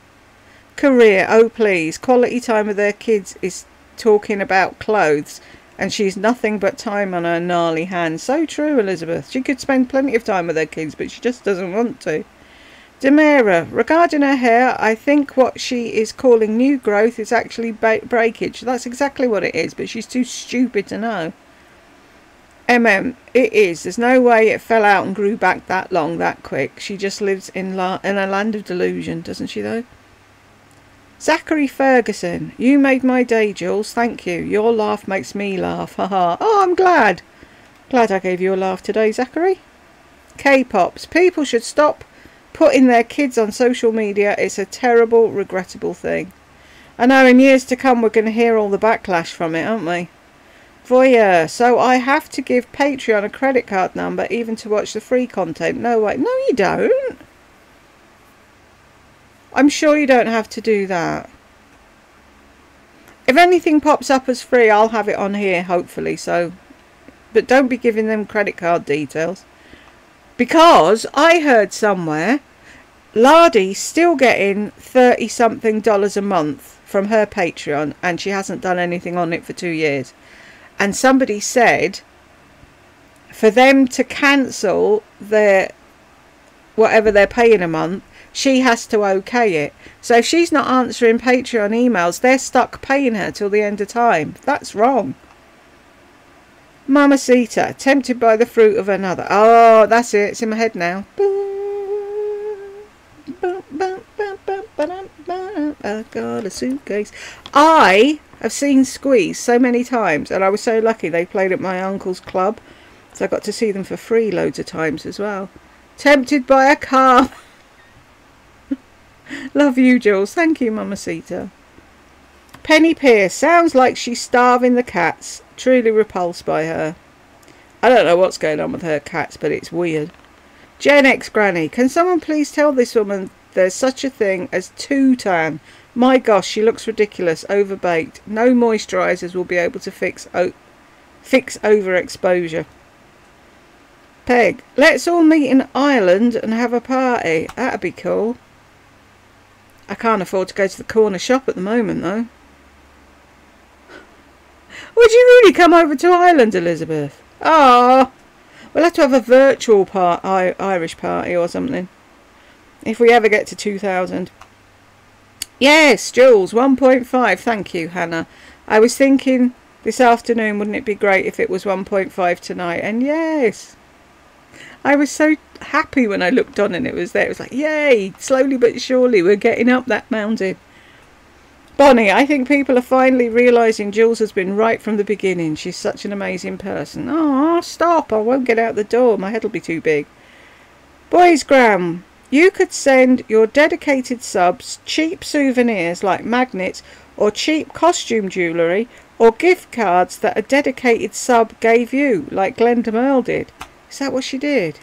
Career. Oh, please. Quality time with their kids is talking about clothes. And she's nothing but time on her gnarly hands. So true, Elizabeth. She could spend plenty of time with her kids, but she just doesn't want to. Demira, regarding her hair, I think what she is calling new growth is actually breakage. That's exactly what it is, but she's too stupid to know. MM, it is. There's no way it fell out and grew back that long, that quick. She just lives in, la- in a land of delusion, doesn't she, though? Zachary Ferguson, you made my day, Jools. Thank you. Your laugh makes me laugh. Haha. oh, I'm glad. Glad I gave you a laugh today, Zachary. K-pops. People should stop putting their kids on social media. It's a terrible, regrettable thing. I know in years to come we're going to hear all the backlash from it, aren't we? Voyeur. So I have to give Patreon a credit card number even to watch the free content. No way. No, you don't. I'm sure you don't have to do that. If anything pops up as free, I'll have it on here, hopefully. So, But don't be giving them credit card details. Because I heard somewhere Lardy's still getting 30 something dollars a month from her Patreon and she hasn't done anything on it for two years. And somebody said for them to cancel their whatever they're paying a month, she has to okay it. So if she's not answering Patreon emails, they're stuck paying her till the end of time. That's wrong. Mamacita, tempted by the fruit of another. Oh, that's it. It's in my head now. I got a suitcase. I have seen Squeeze so many times, and I was so lucky they played at my uncle's club, so I got to see them for free loads of times as well. Tempted by a car. Love you, Jools. Thank you, Mamacita. Penny Pierce sounds like she's starving the cats. Truly repulsed by her. I don't know what's going on with her cats, but it's weird. Gen X Granny, can someone please tell this woman there's such a thing as too tan? My gosh, she looks ridiculous, overbaked. No moisturisers will be able to fix fix overexposure. Peg, let's all meet in Ireland and have a party. That'd be cool. I can't afford to go to the corner shop at the moment, though. Would you really come over to Ireland, Elizabeth? Ah, we'll have to have a virtual part, Irish party or something. If we ever get to 2000. Yes, Jools, 1.5. Thank you, Hannah. I was thinking this afternoon, wouldn't it be great if it was 1.5 tonight? And yes, I was so happy when I looked on and it was there. It was like, yay, slowly but surely we're getting up that mountain. Bonnie, I think people are finally realising Jools has been right from the beginning. She's such an amazing person. Oh, stop. I won't get out the door. My head'll be too big. Boys, Graham, you could send your dedicated subs cheap souvenirs like magnets or cheap costume jewellery or gift cards that a dedicated sub gave you, like Glenda Merle did. Is that what she did?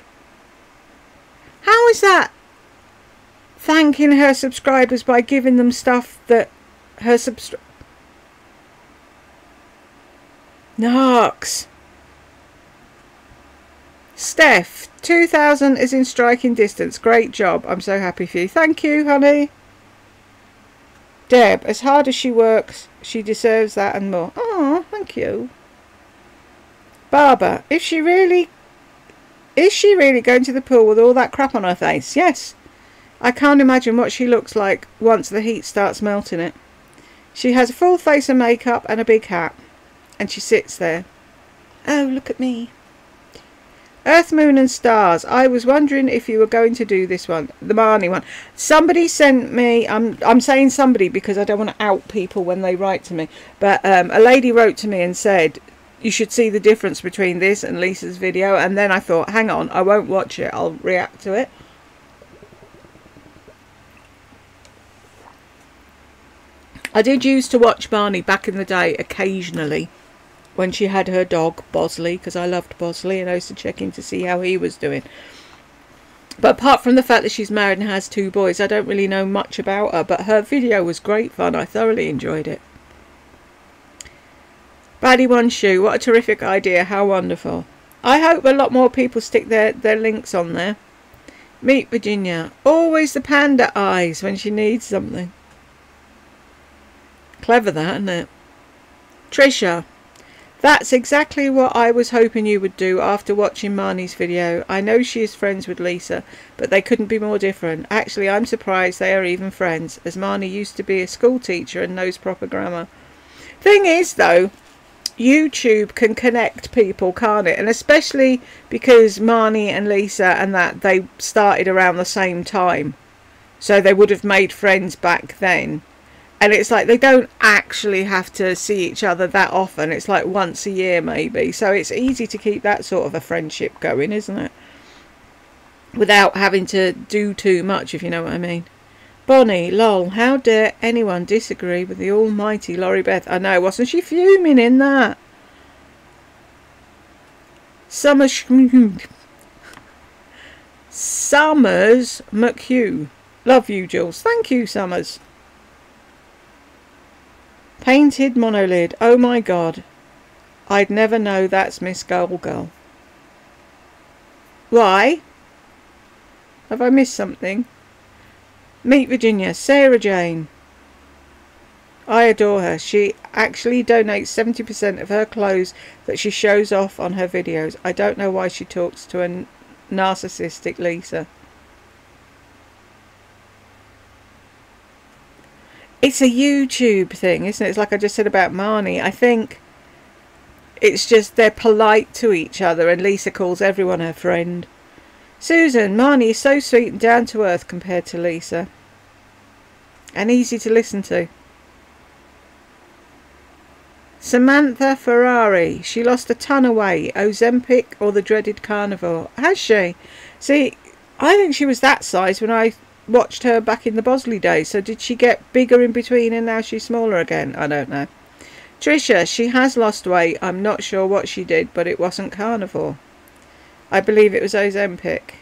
How is that thanking her subscribers by giving them stuff that her subscri... Narks. Steph, 2000 is in striking distance. Great job. I'm so happy for you. Thank you, honey. Deb, as hard as she works, she deserves that and more. Oh, thank you. Barbara, if she really... Is she really going to the pool with all that crap on her face? Yes. I can't imagine what she looks like once the heat starts melting it. She has a full face of makeup and a big hat. And she sits there. Oh, look at me. Earth, Moon and Stars. I was wondering if you were going to do this one, the Marnie one. Somebody sent me, I'm, I'm saying somebody because I don't want to out people when they write to me, but um, a lady wrote to me and said, you should see the difference between this and Lisa's video. And then I thought, hang on, I won't watch it. I'll react to it. I did used to watch Marnie back in the day occasionally. When she had her dog Bosley, because I loved Bosley and I used to check in to see how he was doing. But apart from the fact that she's married and has two boys, I don't really know much about her. But her video was great fun. I thoroughly enjoyed it. Baddie One Shoe, what a terrific idea. How wonderful. I hope a lot more people stick their, their links on there. Meet Virginia. Always the panda eyes when she needs something. Clever that, isn't it? Trisha. That's exactly what I was hoping you would do after watching Marnie's video. I know she is friends with Lisa, but they couldn't be more different. Actually, I'm surprised they are even friends, as Marnie used to be a school teacher and knows proper grammar. Thing is, though, YouTube can connect people, can't it? And especially because Marnie and Lisa and that, they started around the same time. So they would have made friends back then and it's like they don't actually have to see each other that often. It's like once a year maybe. So it's easy to keep that sort of a friendship going isn't it? Without having to do too much if you know what i mean. Bonnie lol how dare anyone disagree with the almighty LoriBeth? I know wasn't she fuming in that? Summer summers mchugh. Love you jools. Thank you summers Painted monolid. Oh my god. I'd never know that's Miss Girl. Why? Have I missed something? Meet Virginia. Sarah Jane. I adore her. She actually donates 70% of her clothes that she shows off on her videos. I don't know why she talks to a narcissistic Lisa. It's a YouTube thing, isn't it? It's like I just said about Marnie. I think it's just they're polite to each other, and Lisa calls everyone her friend. Susan, Marnie is so sweet and down to earth compared to Lisa, and easy to listen to. Samantha Ferrari, she lost a ton of weight. Ozempic or the dreaded carnivore? Has she? See, I think she was that size when I watched her back in the Bosley days. So did she get bigger in between and now she's smaller again? I don't know. Trisha, she has lost weight. I'm not sure what she did, but it wasn't carnivore. I believe it was Ozempic.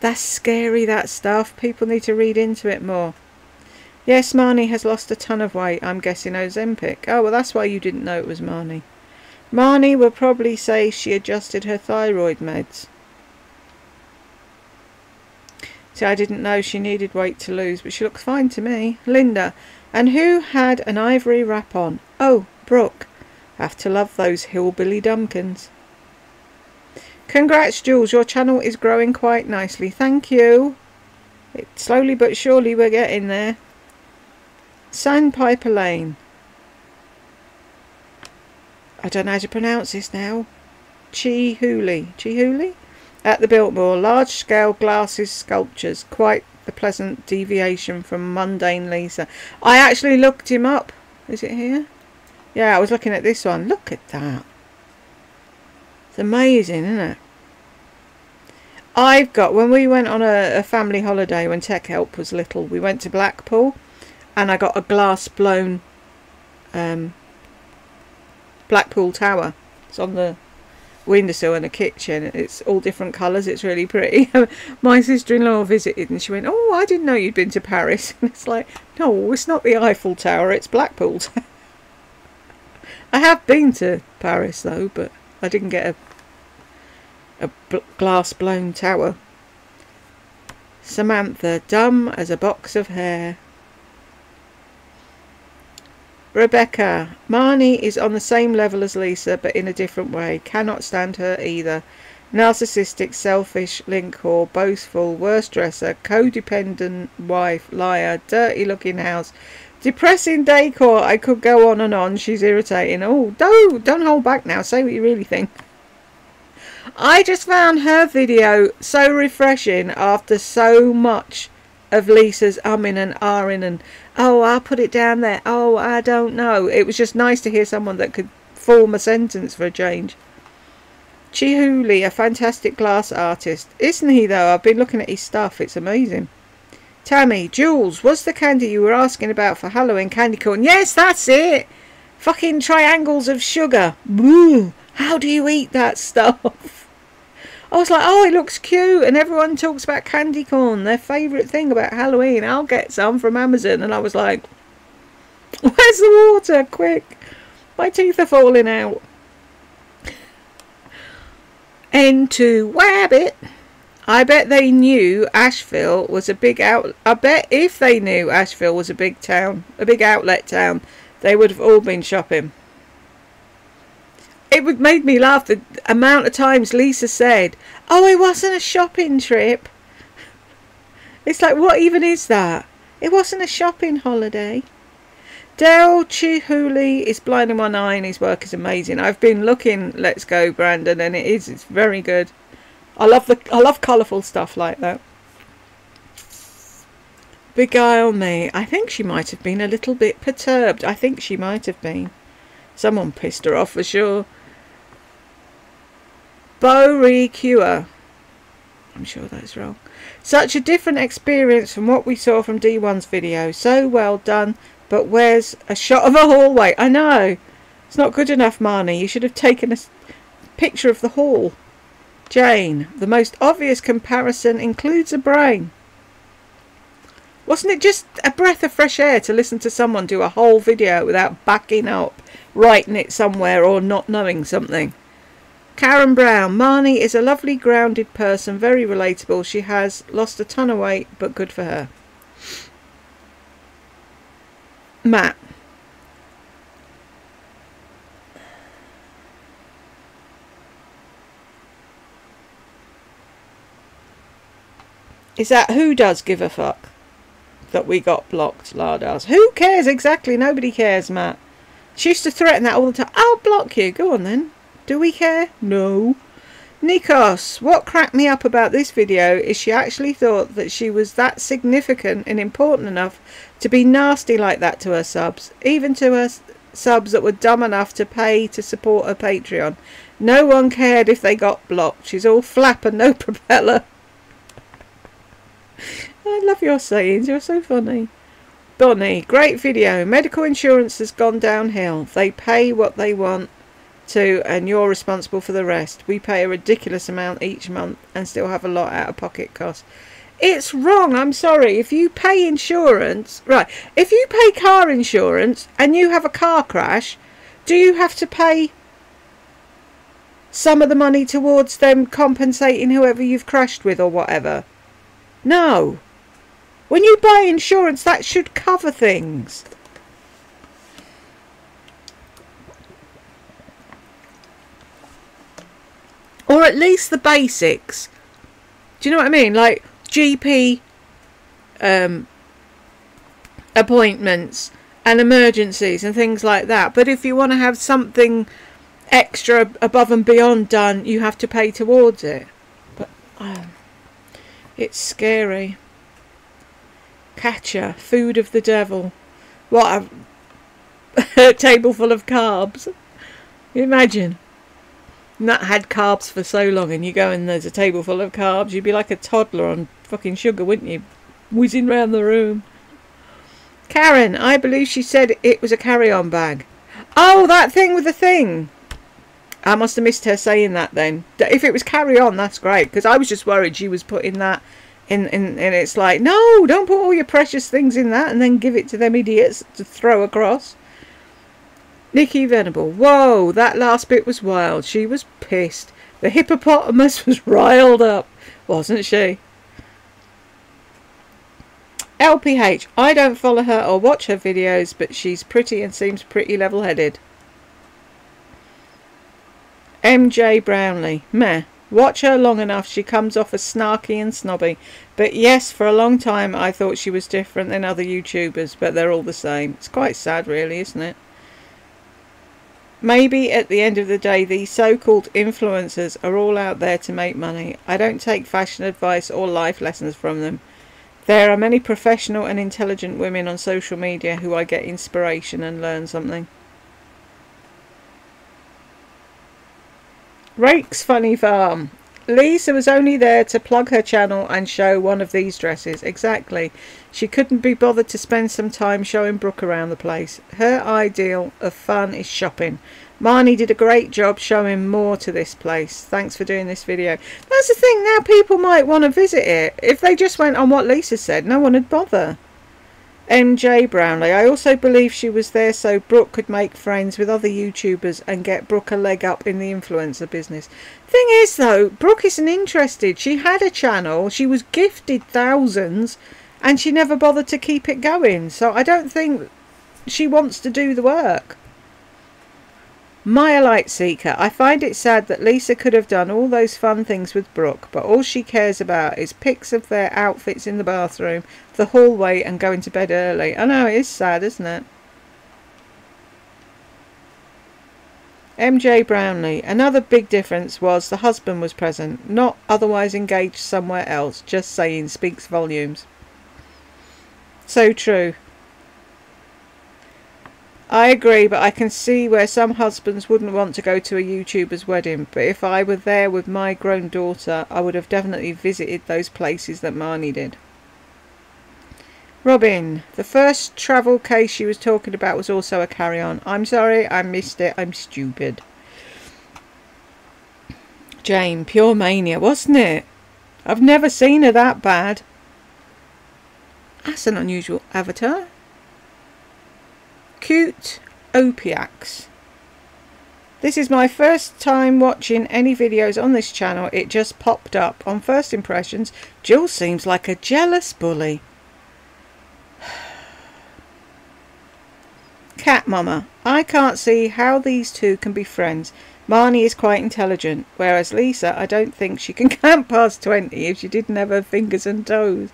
That's scary, that stuff. People need to read into it more. Yes, Marnie has lost a ton of weight. I'm guessing Ozempic. Oh, well, that's why you didn't know it was Marnie. Marnie will probably say she adjusted her thyroid meds. See, I didn't know she needed weight to lose, but she looks fine to me. Linda. And who had an ivory wrap on? Oh, Brooke. Have to love those hillbilly dumpkins. Congrats, Jools. Your channel is growing quite nicely. Thank you. It, slowly but surely we're getting there. Sandpiper Lane. I don't know how to pronounce this now. Chihuly. At the Biltmore, large-scale glasses sculptures, quite the pleasant deviation from mundane Lisa. I actually looked him up. Is it here? Yeah, I was looking at this one. Look at that. It's amazing, isn't it? I've got, when we went on a, a family holiday when Tech Help was little, we went to Blackpool and I got a glass blown um, Blackpool Tower. It's on the windowsill and a kitchen. It's all different colours. It's really pretty. My sister-in-law visited and she went, "Oh, I didn't know you'd been to Paris." And it's like, no, it's not the Eiffel Tower. It's Blackpool. I have been to Paris though, but I didn't get a a glass blown tower. Samantha, dumb as a box of hair. Rebecca. Marnie is on the same level as Lisa, but in a different way. Cannot stand her either. Narcissistic, selfish, link whore, boastful, worst dresser, codependent wife, liar, dirty looking house, depressing decor. I could go on and on. She's irritating. Oh, don't, don't hold back now. Say what you really think. I just found her video so refreshing after so much of Lisa's umming and ahhing and oh I'll put it down there. Oh I don't know. It was just nice to hear someone that could form a sentence for a change. Chihuly a fantastic glass artist. Isn't he though? I've been looking at his stuff. It's amazing. Tammy Jools was the candy you were asking about for Halloween candy corn? Yes that's it. Fucking triangles of sugar. Woo! How do you eat that stuff? I was like, oh, it looks cute, and everyone talks about candy corn, their favourite thing about Halloween. I'll get some from Amazon, and I was like, where's the water? Quick, my teeth are falling out. N2 Wabbit. I bet they knew Asheville was a big out. I bet if they knew Asheville was a big town, a big outlet town, they would have all been shopping. It made me laugh the amount of times Lisa said, "Oh, it wasn't a shopping trip." It's like, what even is that? It wasn't a shopping holiday. Dale Chihuly is blind in one eye and his work is amazing. I've been looking Let's Go Brandon and it is it's very good. I love the I love colourful stuff like that. Beguile me. I think she might have been a little bit perturbed. I think she might have been. Someone pissed her off for sure. Bo Cure. I'm sure that's wrong. Such a different experience from what we saw from D1's video. So well done, but where's a shot of a hallway? I know. It's not good enough, Marnie. You should have taken a picture of the hall. Jane, the most obvious comparison includes a brain. Wasn't it just a breath of fresh air to listen to someone do a whole video without backing up, writing it somewhere, or not knowing something? Karen Brown, Marnie is a lovely, grounded person, very relatable. She has lost a ton of weight, but good for her. Matt. Is that who does give a fuck that we got blocked, Lardas? Who cares exactly? Nobody cares, Matt. She used to threaten that all the time. I'll block you. Go on then. Do we care? No. Nikos, what cracked me up about this video is she actually thought that she was that significant and important enough to be nasty like that to her subs, even to her subs that were dumb enough to pay to support her Patreon. No one cared if they got blocked. She's all flap and no propeller. I love your sayings, you're so funny. Bonnie, great video. Medical insurance has gone downhill. They pay what they want and you're responsible for the rest. We pay a ridiculous amount each month and still have a lot out of pocket costs. It's wrong, I'm sorry. If you pay insurance, right, if you pay car insurance and you have a car crash, do you have to pay some of the money towards them compensating whoever you've crashed with or whatever? No. When you buy insurance, that should cover things. Or at least the basics. Do you know what I mean? Like GP um, appointments and emergencies and things like that. But if you want to have something extra above and beyond done, you have to pay towards it. But um, it's scary. Catcher, food of the devil. What a table full of carbs. Imagine. Not had carbs for so long and you go and there's a table full of carbs, you'd be like a toddler on fucking sugar, wouldn't you? Whizzing round the room. Karen, I believe she said it was a carry-on bag. Oh, that thing with the thing. I must have missed her saying that then. If it was carry-on, that's great. Because I was just worried she was putting that in, in... And it's like, no, don't put all your precious things in that and then give it to them idiots to throw across. Nikki Venable. Whoa, that last bit was wild. She was pissed. The hippopotamus was riled up, wasn't she? LPH. I don't follow her or watch her videos, but she's pretty and seems pretty level headed. MJ Brownlee. Meh. Watch her long enough, she comes off as snarky and snobby. But yes, for a long time I thought she was different than other YouTubers, but they're all the same. It's quite sad, really, isn't it? Maybe at the end of the day, these so-called influencers are all out there to make money. I don't take fashion advice or life lessons from them. There are many professional and intelligent women on social media who I get inspiration and learn something. Rake's Funny Farm. Lisa was only there to plug her channel and show one of these dresses. Exactly. She couldn't be bothered to spend some time showing Brooke around the place. Her ideal of fun is shopping. Marnie did a great job showing more to this place. Thanks for doing this video. That's the thing, now people might want to visit it. If they just went on what Lisa said, no one would bother. MJ Brownlee. I also believe she was there so Brooke could make friends with other YouTubers and get Brooke a leg up in the influencer business. Thing is though, Brooke isn't interested. She had a channel, she was gifted thousands, and she never bothered to keep it going. So I don't think she wants to do the work. Maya Light Seeker. I find it sad that Lisa could have done all those fun things with Brooke, but all she cares about is pics of their outfits in the bathroom, the hallway, and going to bed early. I know, it is sad, isn't it? MJ Brownlee. Another big difference was the husband was present, not otherwise engaged somewhere else. Just saying speaks volumes. So true. I agree, but I can see where some husbands wouldn't want to go to a YouTuber's wedding. But if I were there with my grown daughter, I would have definitely visited those places that Marnie did. Robin, the first travel case she was talking about was also a carry-on. I'm sorry, I missed it. I'm stupid. Jane, pure mania, wasn't it? I've never seen her that bad. That's an unusual avatar. Cute Opiacs. This is my first time watching any videos on this channel. It just popped up. On first impressions, Jill seems like a jealous bully. Cat Mama. I can't see how these two can be friends. Marnie is quite intelligent, whereas Lisa, I don't think she can count past 20 if she didn't have her fingers and toes.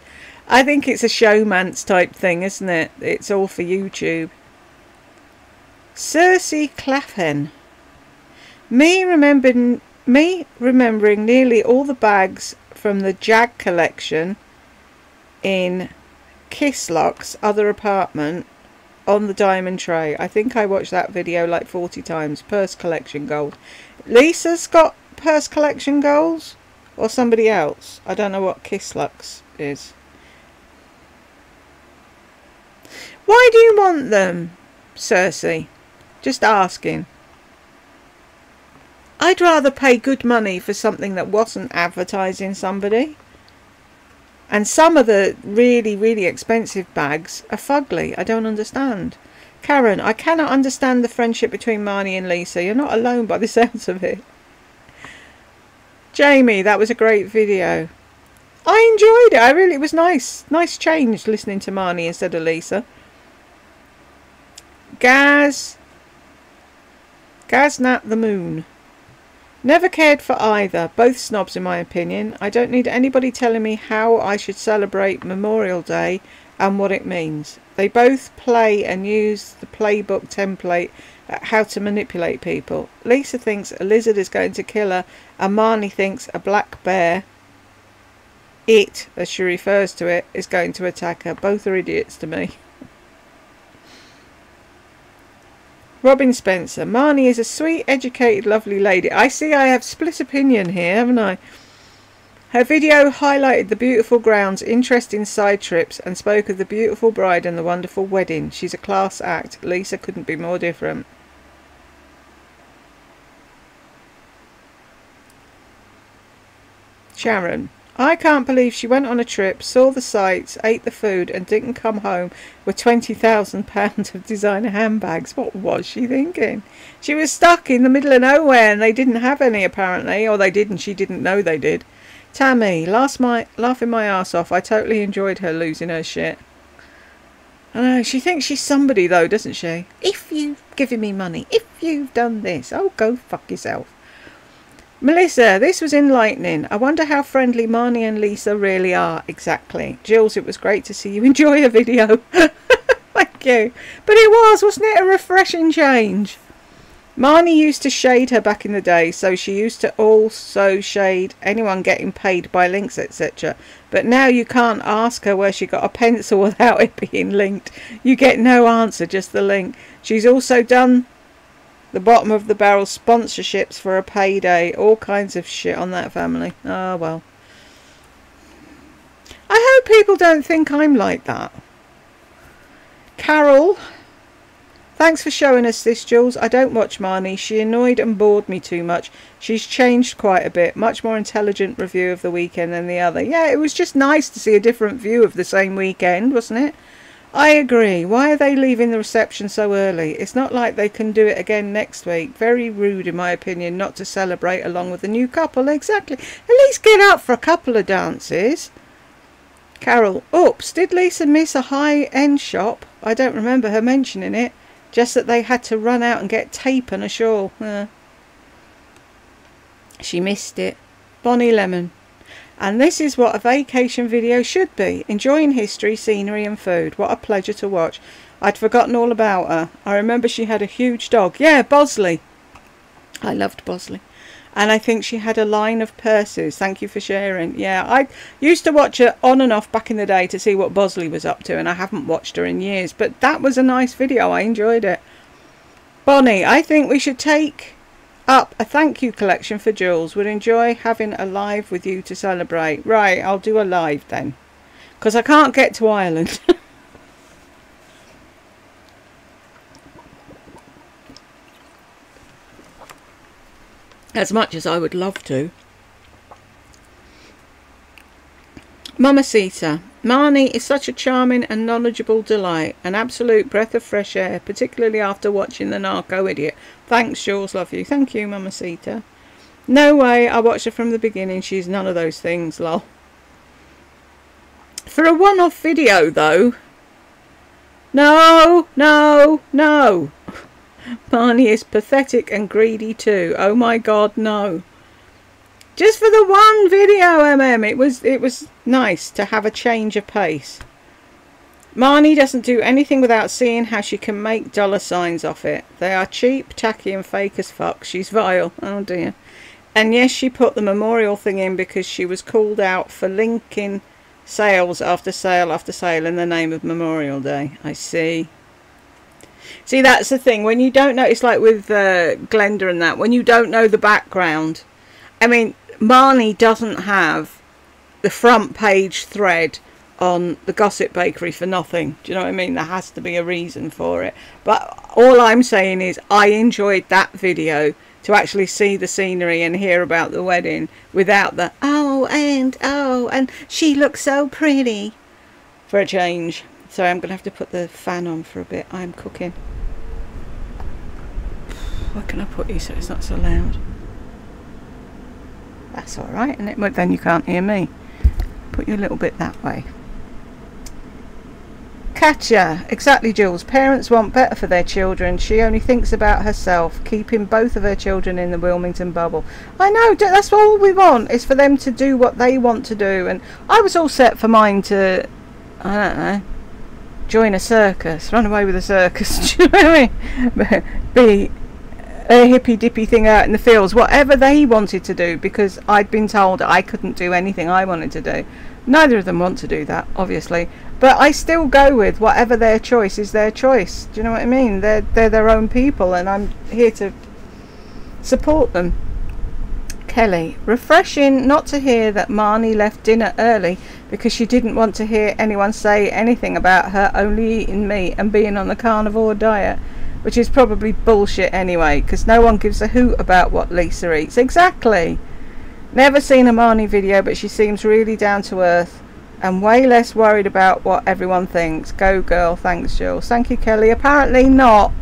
I think it's a showman's type thing, isn't it? It's all for YouTube. Cersei Clafhen. Me remembering me remembering nearly all the bags from the Jag collection in Kisslock's other apartment on the diamond tray. I think I watched that video like 40 times. Purse collection gold. Lisa's got purse collection goals? Or somebody else? I don't know what Kisslocks is. Why do you want them, Cersei? Just asking. I'd rather pay good money for something that wasn't advertising somebody. And some of the really, really expensive bags are fugly. I don't understand. Karen, I cannot understand the friendship between Marnie and Lisa. You're not alone by the sounds of it. Jamie, that was a great video. I enjoyed it. I really, it was nice. Nice change listening to Marnie instead of Lisa. Gaz, Gaznat the Moon. Never cared for either, both snobs in my opinion. I don't need anybody telling me how I should celebrate Memorial Day and what it means. They both play and use the playbook template at how to manipulate people. Lisa thinks a lizard is going to kill her and Marnie thinks a black bear, it as she refers to it, is going to attack her. Both are idiots to me. Robin Spencer. Marnie is a sweet, educated, lovely lady. I see I have split opinion here, haven't I? Her video highlighted the beautiful grounds, interesting side trips, and spoke of the beautiful bride and the wonderful wedding. She's a class act. Lisa couldn't be more different. Sharon. I can't believe she went on a trip, saw the sights, ate the food, and didn't come home with £20,000 of designer handbags. What was she thinking? She was stuck in the middle of nowhere and they didn't have any apparently, or they did and she didn't know they did. Tammy, last my, laughing my ass off, I totally enjoyed her losing her shit. I know, she thinks she's somebody though, doesn't she? If you've given me money, if you've done this, oh, go fuck yourself. Melissa, this was enlightening. I wonder how friendly Marnie and Lisa really are. Exactly. Jools, it was great to see you enjoy a video. Thank you. But it was, wasn't it, a refreshing change? Marnie used to shade her back in the day, so she used to also shade anyone getting paid by links, etc. But now you can't ask her where she got a pencil without it being linked. You get no answer, just the link. She's also done The bottom of the barrel sponsorships for a payday. All kinds of shit on that family. Oh well. I hope people don't think I'm like that. Carol, thanks for showing us this, Jools. I don't watch Marnie. She annoyed and bored me too much. She's changed quite a bit. Much more intelligent review of the weekend than the other. Yeah, it was just nice to see a different view of the same weekend, wasn't it? I agree. Why are they leaving the reception so early? It's not like they can do it again next week. Very rude, in my opinion, not to celebrate along with the new couple. Exactly. At least get up for a couple of dances. Carol, oops, did Lisa miss a high-end shop? I don't remember her mentioning it. Just that they had to run out and get tape and a shawl. Uh, she missed it. Bonnie Lemon. And this is what a vacation video should be. Enjoying history, scenery and food. What a pleasure to watch. I'd forgotten all about her. I remember she had a huge dog. Yeah, Bosley. I loved Bosley and I think she had a line of purses. Thank you for sharing. Yeah, I used to watch her on and off back in the day to see what Bosley was up to, and I haven't watched her in years. But that was a nice video. I enjoyed it. Bonnie, I think we should take up a thank you collection for Jools. Would enjoy having a live with you to celebrate. Right, I'll do a live then. Because I can't get to Ireland. as much as I would love to. Mamacita. Marnie is such a charming and knowledgeable delight, an absolute breath of fresh air, particularly after watching The Narco Idiot. Thanks, Jools, love you. Thank you, Mamacita. No way, I watched her from the beginning. She's none of those things, lol. For a one-off video, though. No, no, no. Marnie is pathetic and greedy too. Oh my god, no. Just for the one video, MM, it was it was nice to have a change of pace. Marnie doesn't do anything without seeing how she can make dollar signs off it. They are cheap, tacky and fake as fuck. She's vile. Oh dear. And yes, she put the memorial thing in because she was called out for linking sales after sale after sale in the name of Memorial Day. I see. See, that's the thing. When you don't know, it's like with uh, Glenda and that. When you don't know the background, I mean, Marnie doesn't have the front page thread on the Gossip Bakery for nothing. Do you know what I mean? There has to be a reason for it. But all I'm saying is, I enjoyed that video to actually see the scenery and hear about the wedding without the oh and oh and she looks so pretty for a change. Sorry, I'm going to have to put the fan on for a bit. I'm cooking. Where can I put you so it's not so loud? That's alright, isn't it? But then you can't hear me. Put you a little bit that way. Katya, exactly Jools. Parents want better for their children. She only thinks about herself, keeping both of her children in the Wilmington bubble. I know, that's all we want, is for them to do what they want to do. And I was all set for mine to, I don't know, join a circus, run away with a circus, do you know what I mean? Be a hippy dippy thing out in the fields, whatever they wanted to do, because I'd been told I couldn't do anything I wanted to do. Neither of them want to do that, obviously, but I still go with whatever their choice is their choice. Do you know what I mean? They're they're their own people, and I'm here to support them. Kelly, refreshing not to hear that Marnie left dinner early because she didn't want to hear anyone say anything about her only eating meat and being on the carnivore diet which is probably bullshit anyway, because no one gives a hoot about what Lisa eats. Exactly. Never seen a Marnie video, but she seems really down to earth and way less worried about what everyone thinks. Go girl, thanks Jools. Thank you Kelly. Apparently not.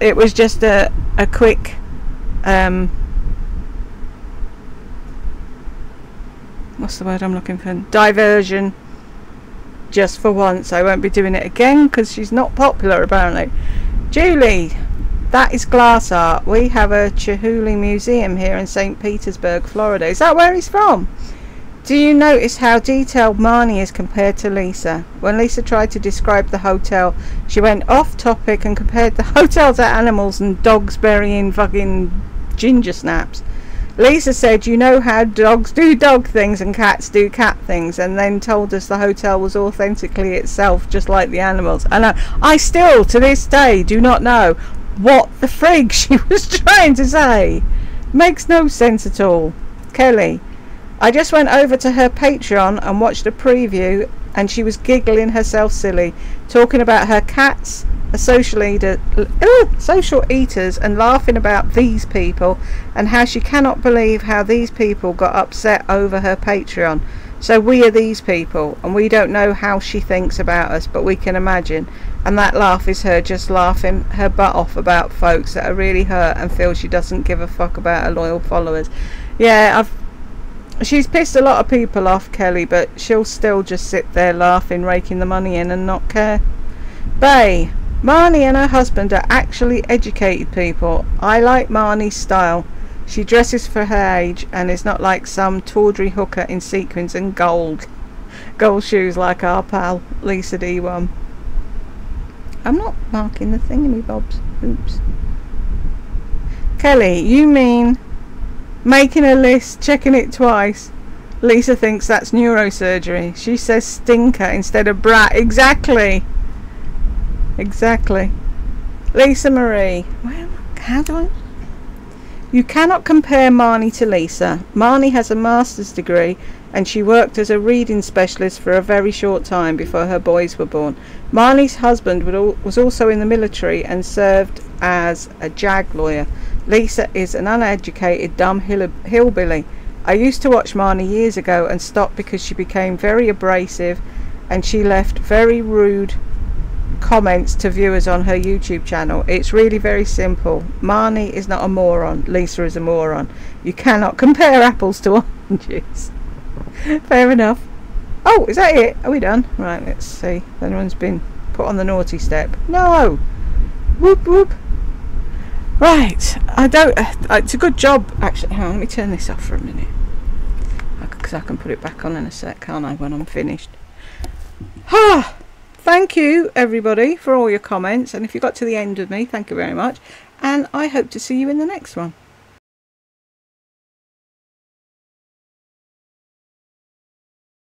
It was just a, a quick um, what's the word I'm looking for? Diversion just for once. I won't be doing it again because she's not popular apparently. Julie, that is glass art. We have a Chihuly Museum here in St. Petersburg, Florida. Is that where he's from? Do you notice how detailed Marnie is compared to Lisa? When Lisa tried to describe the hotel, she went off topic and compared the hotel to animals and dogs burying fucking ginger snaps. Lisa said, You know how dogs do dog things and cats do cat things, and then told us the hotel was authentically itself, just like the animals. And I, I still, to this day, do not know what the frig she was trying to say. Makes no sense at all. Kelly, I just went over to her Patreon and watched a preview and she was giggling herself silly, talking about her cats, a social eater, uh, social eaters, and laughing about these people and how she cannot believe how these people got upset over her Patreon. So we are these people, and we don't know how she thinks about us, but we can imagine. And that laugh is her just laughing her butt off about folks that are really hurt and feel she doesn't give a fuck about her loyal followers. Yeah, I've she's pissed a lot of people off, Kelly, but she'll still just sit there laughing, raking the money in, and not care. Bay, Marnie and her husband are actually educated people. I like Marnie's style. She dresses for her age and is not like some tawdry hooker in sequins and gold. Gold shoes like our pal, Lisa D1. I'm not marking the thingy bobs. Oops. Kelly, you mean making a list, checking it twice? Lisa thinks that's neurosurgery. She says stinker instead of brat. Exactly. Exactly. Lisa Marie. Well, how do I you cannot compare Marnie to Lisa. Marnie has a master's degree and she worked as a reading specialist for a very short time before her boys were born. Marnie's husband was also in the military and served as a JAG lawyer. Lisa is an uneducated, dumb hillbilly. I used to watch Marnie years ago and stopped because she became very abrasive and she left very rude comments to viewers on her YouTube channel. It's really very simple. Marnie is not a moron. Lisa is a moron. You cannot compare apples to oranges. Fair enough. Oh, is that it? Are we done? Right, let's see. Anyone's been put on the naughty step. No! Whoop whoop. Right, I don't. Uh, it's a good job, actually. Hang on, let me turn this off for a minute. Because I can put it back on in a sec, can't I, when I'm finished? Ah! Thank you, everybody, for all your comments. And if you got to the end of me, thank you very much. And I hope to see you in the next one.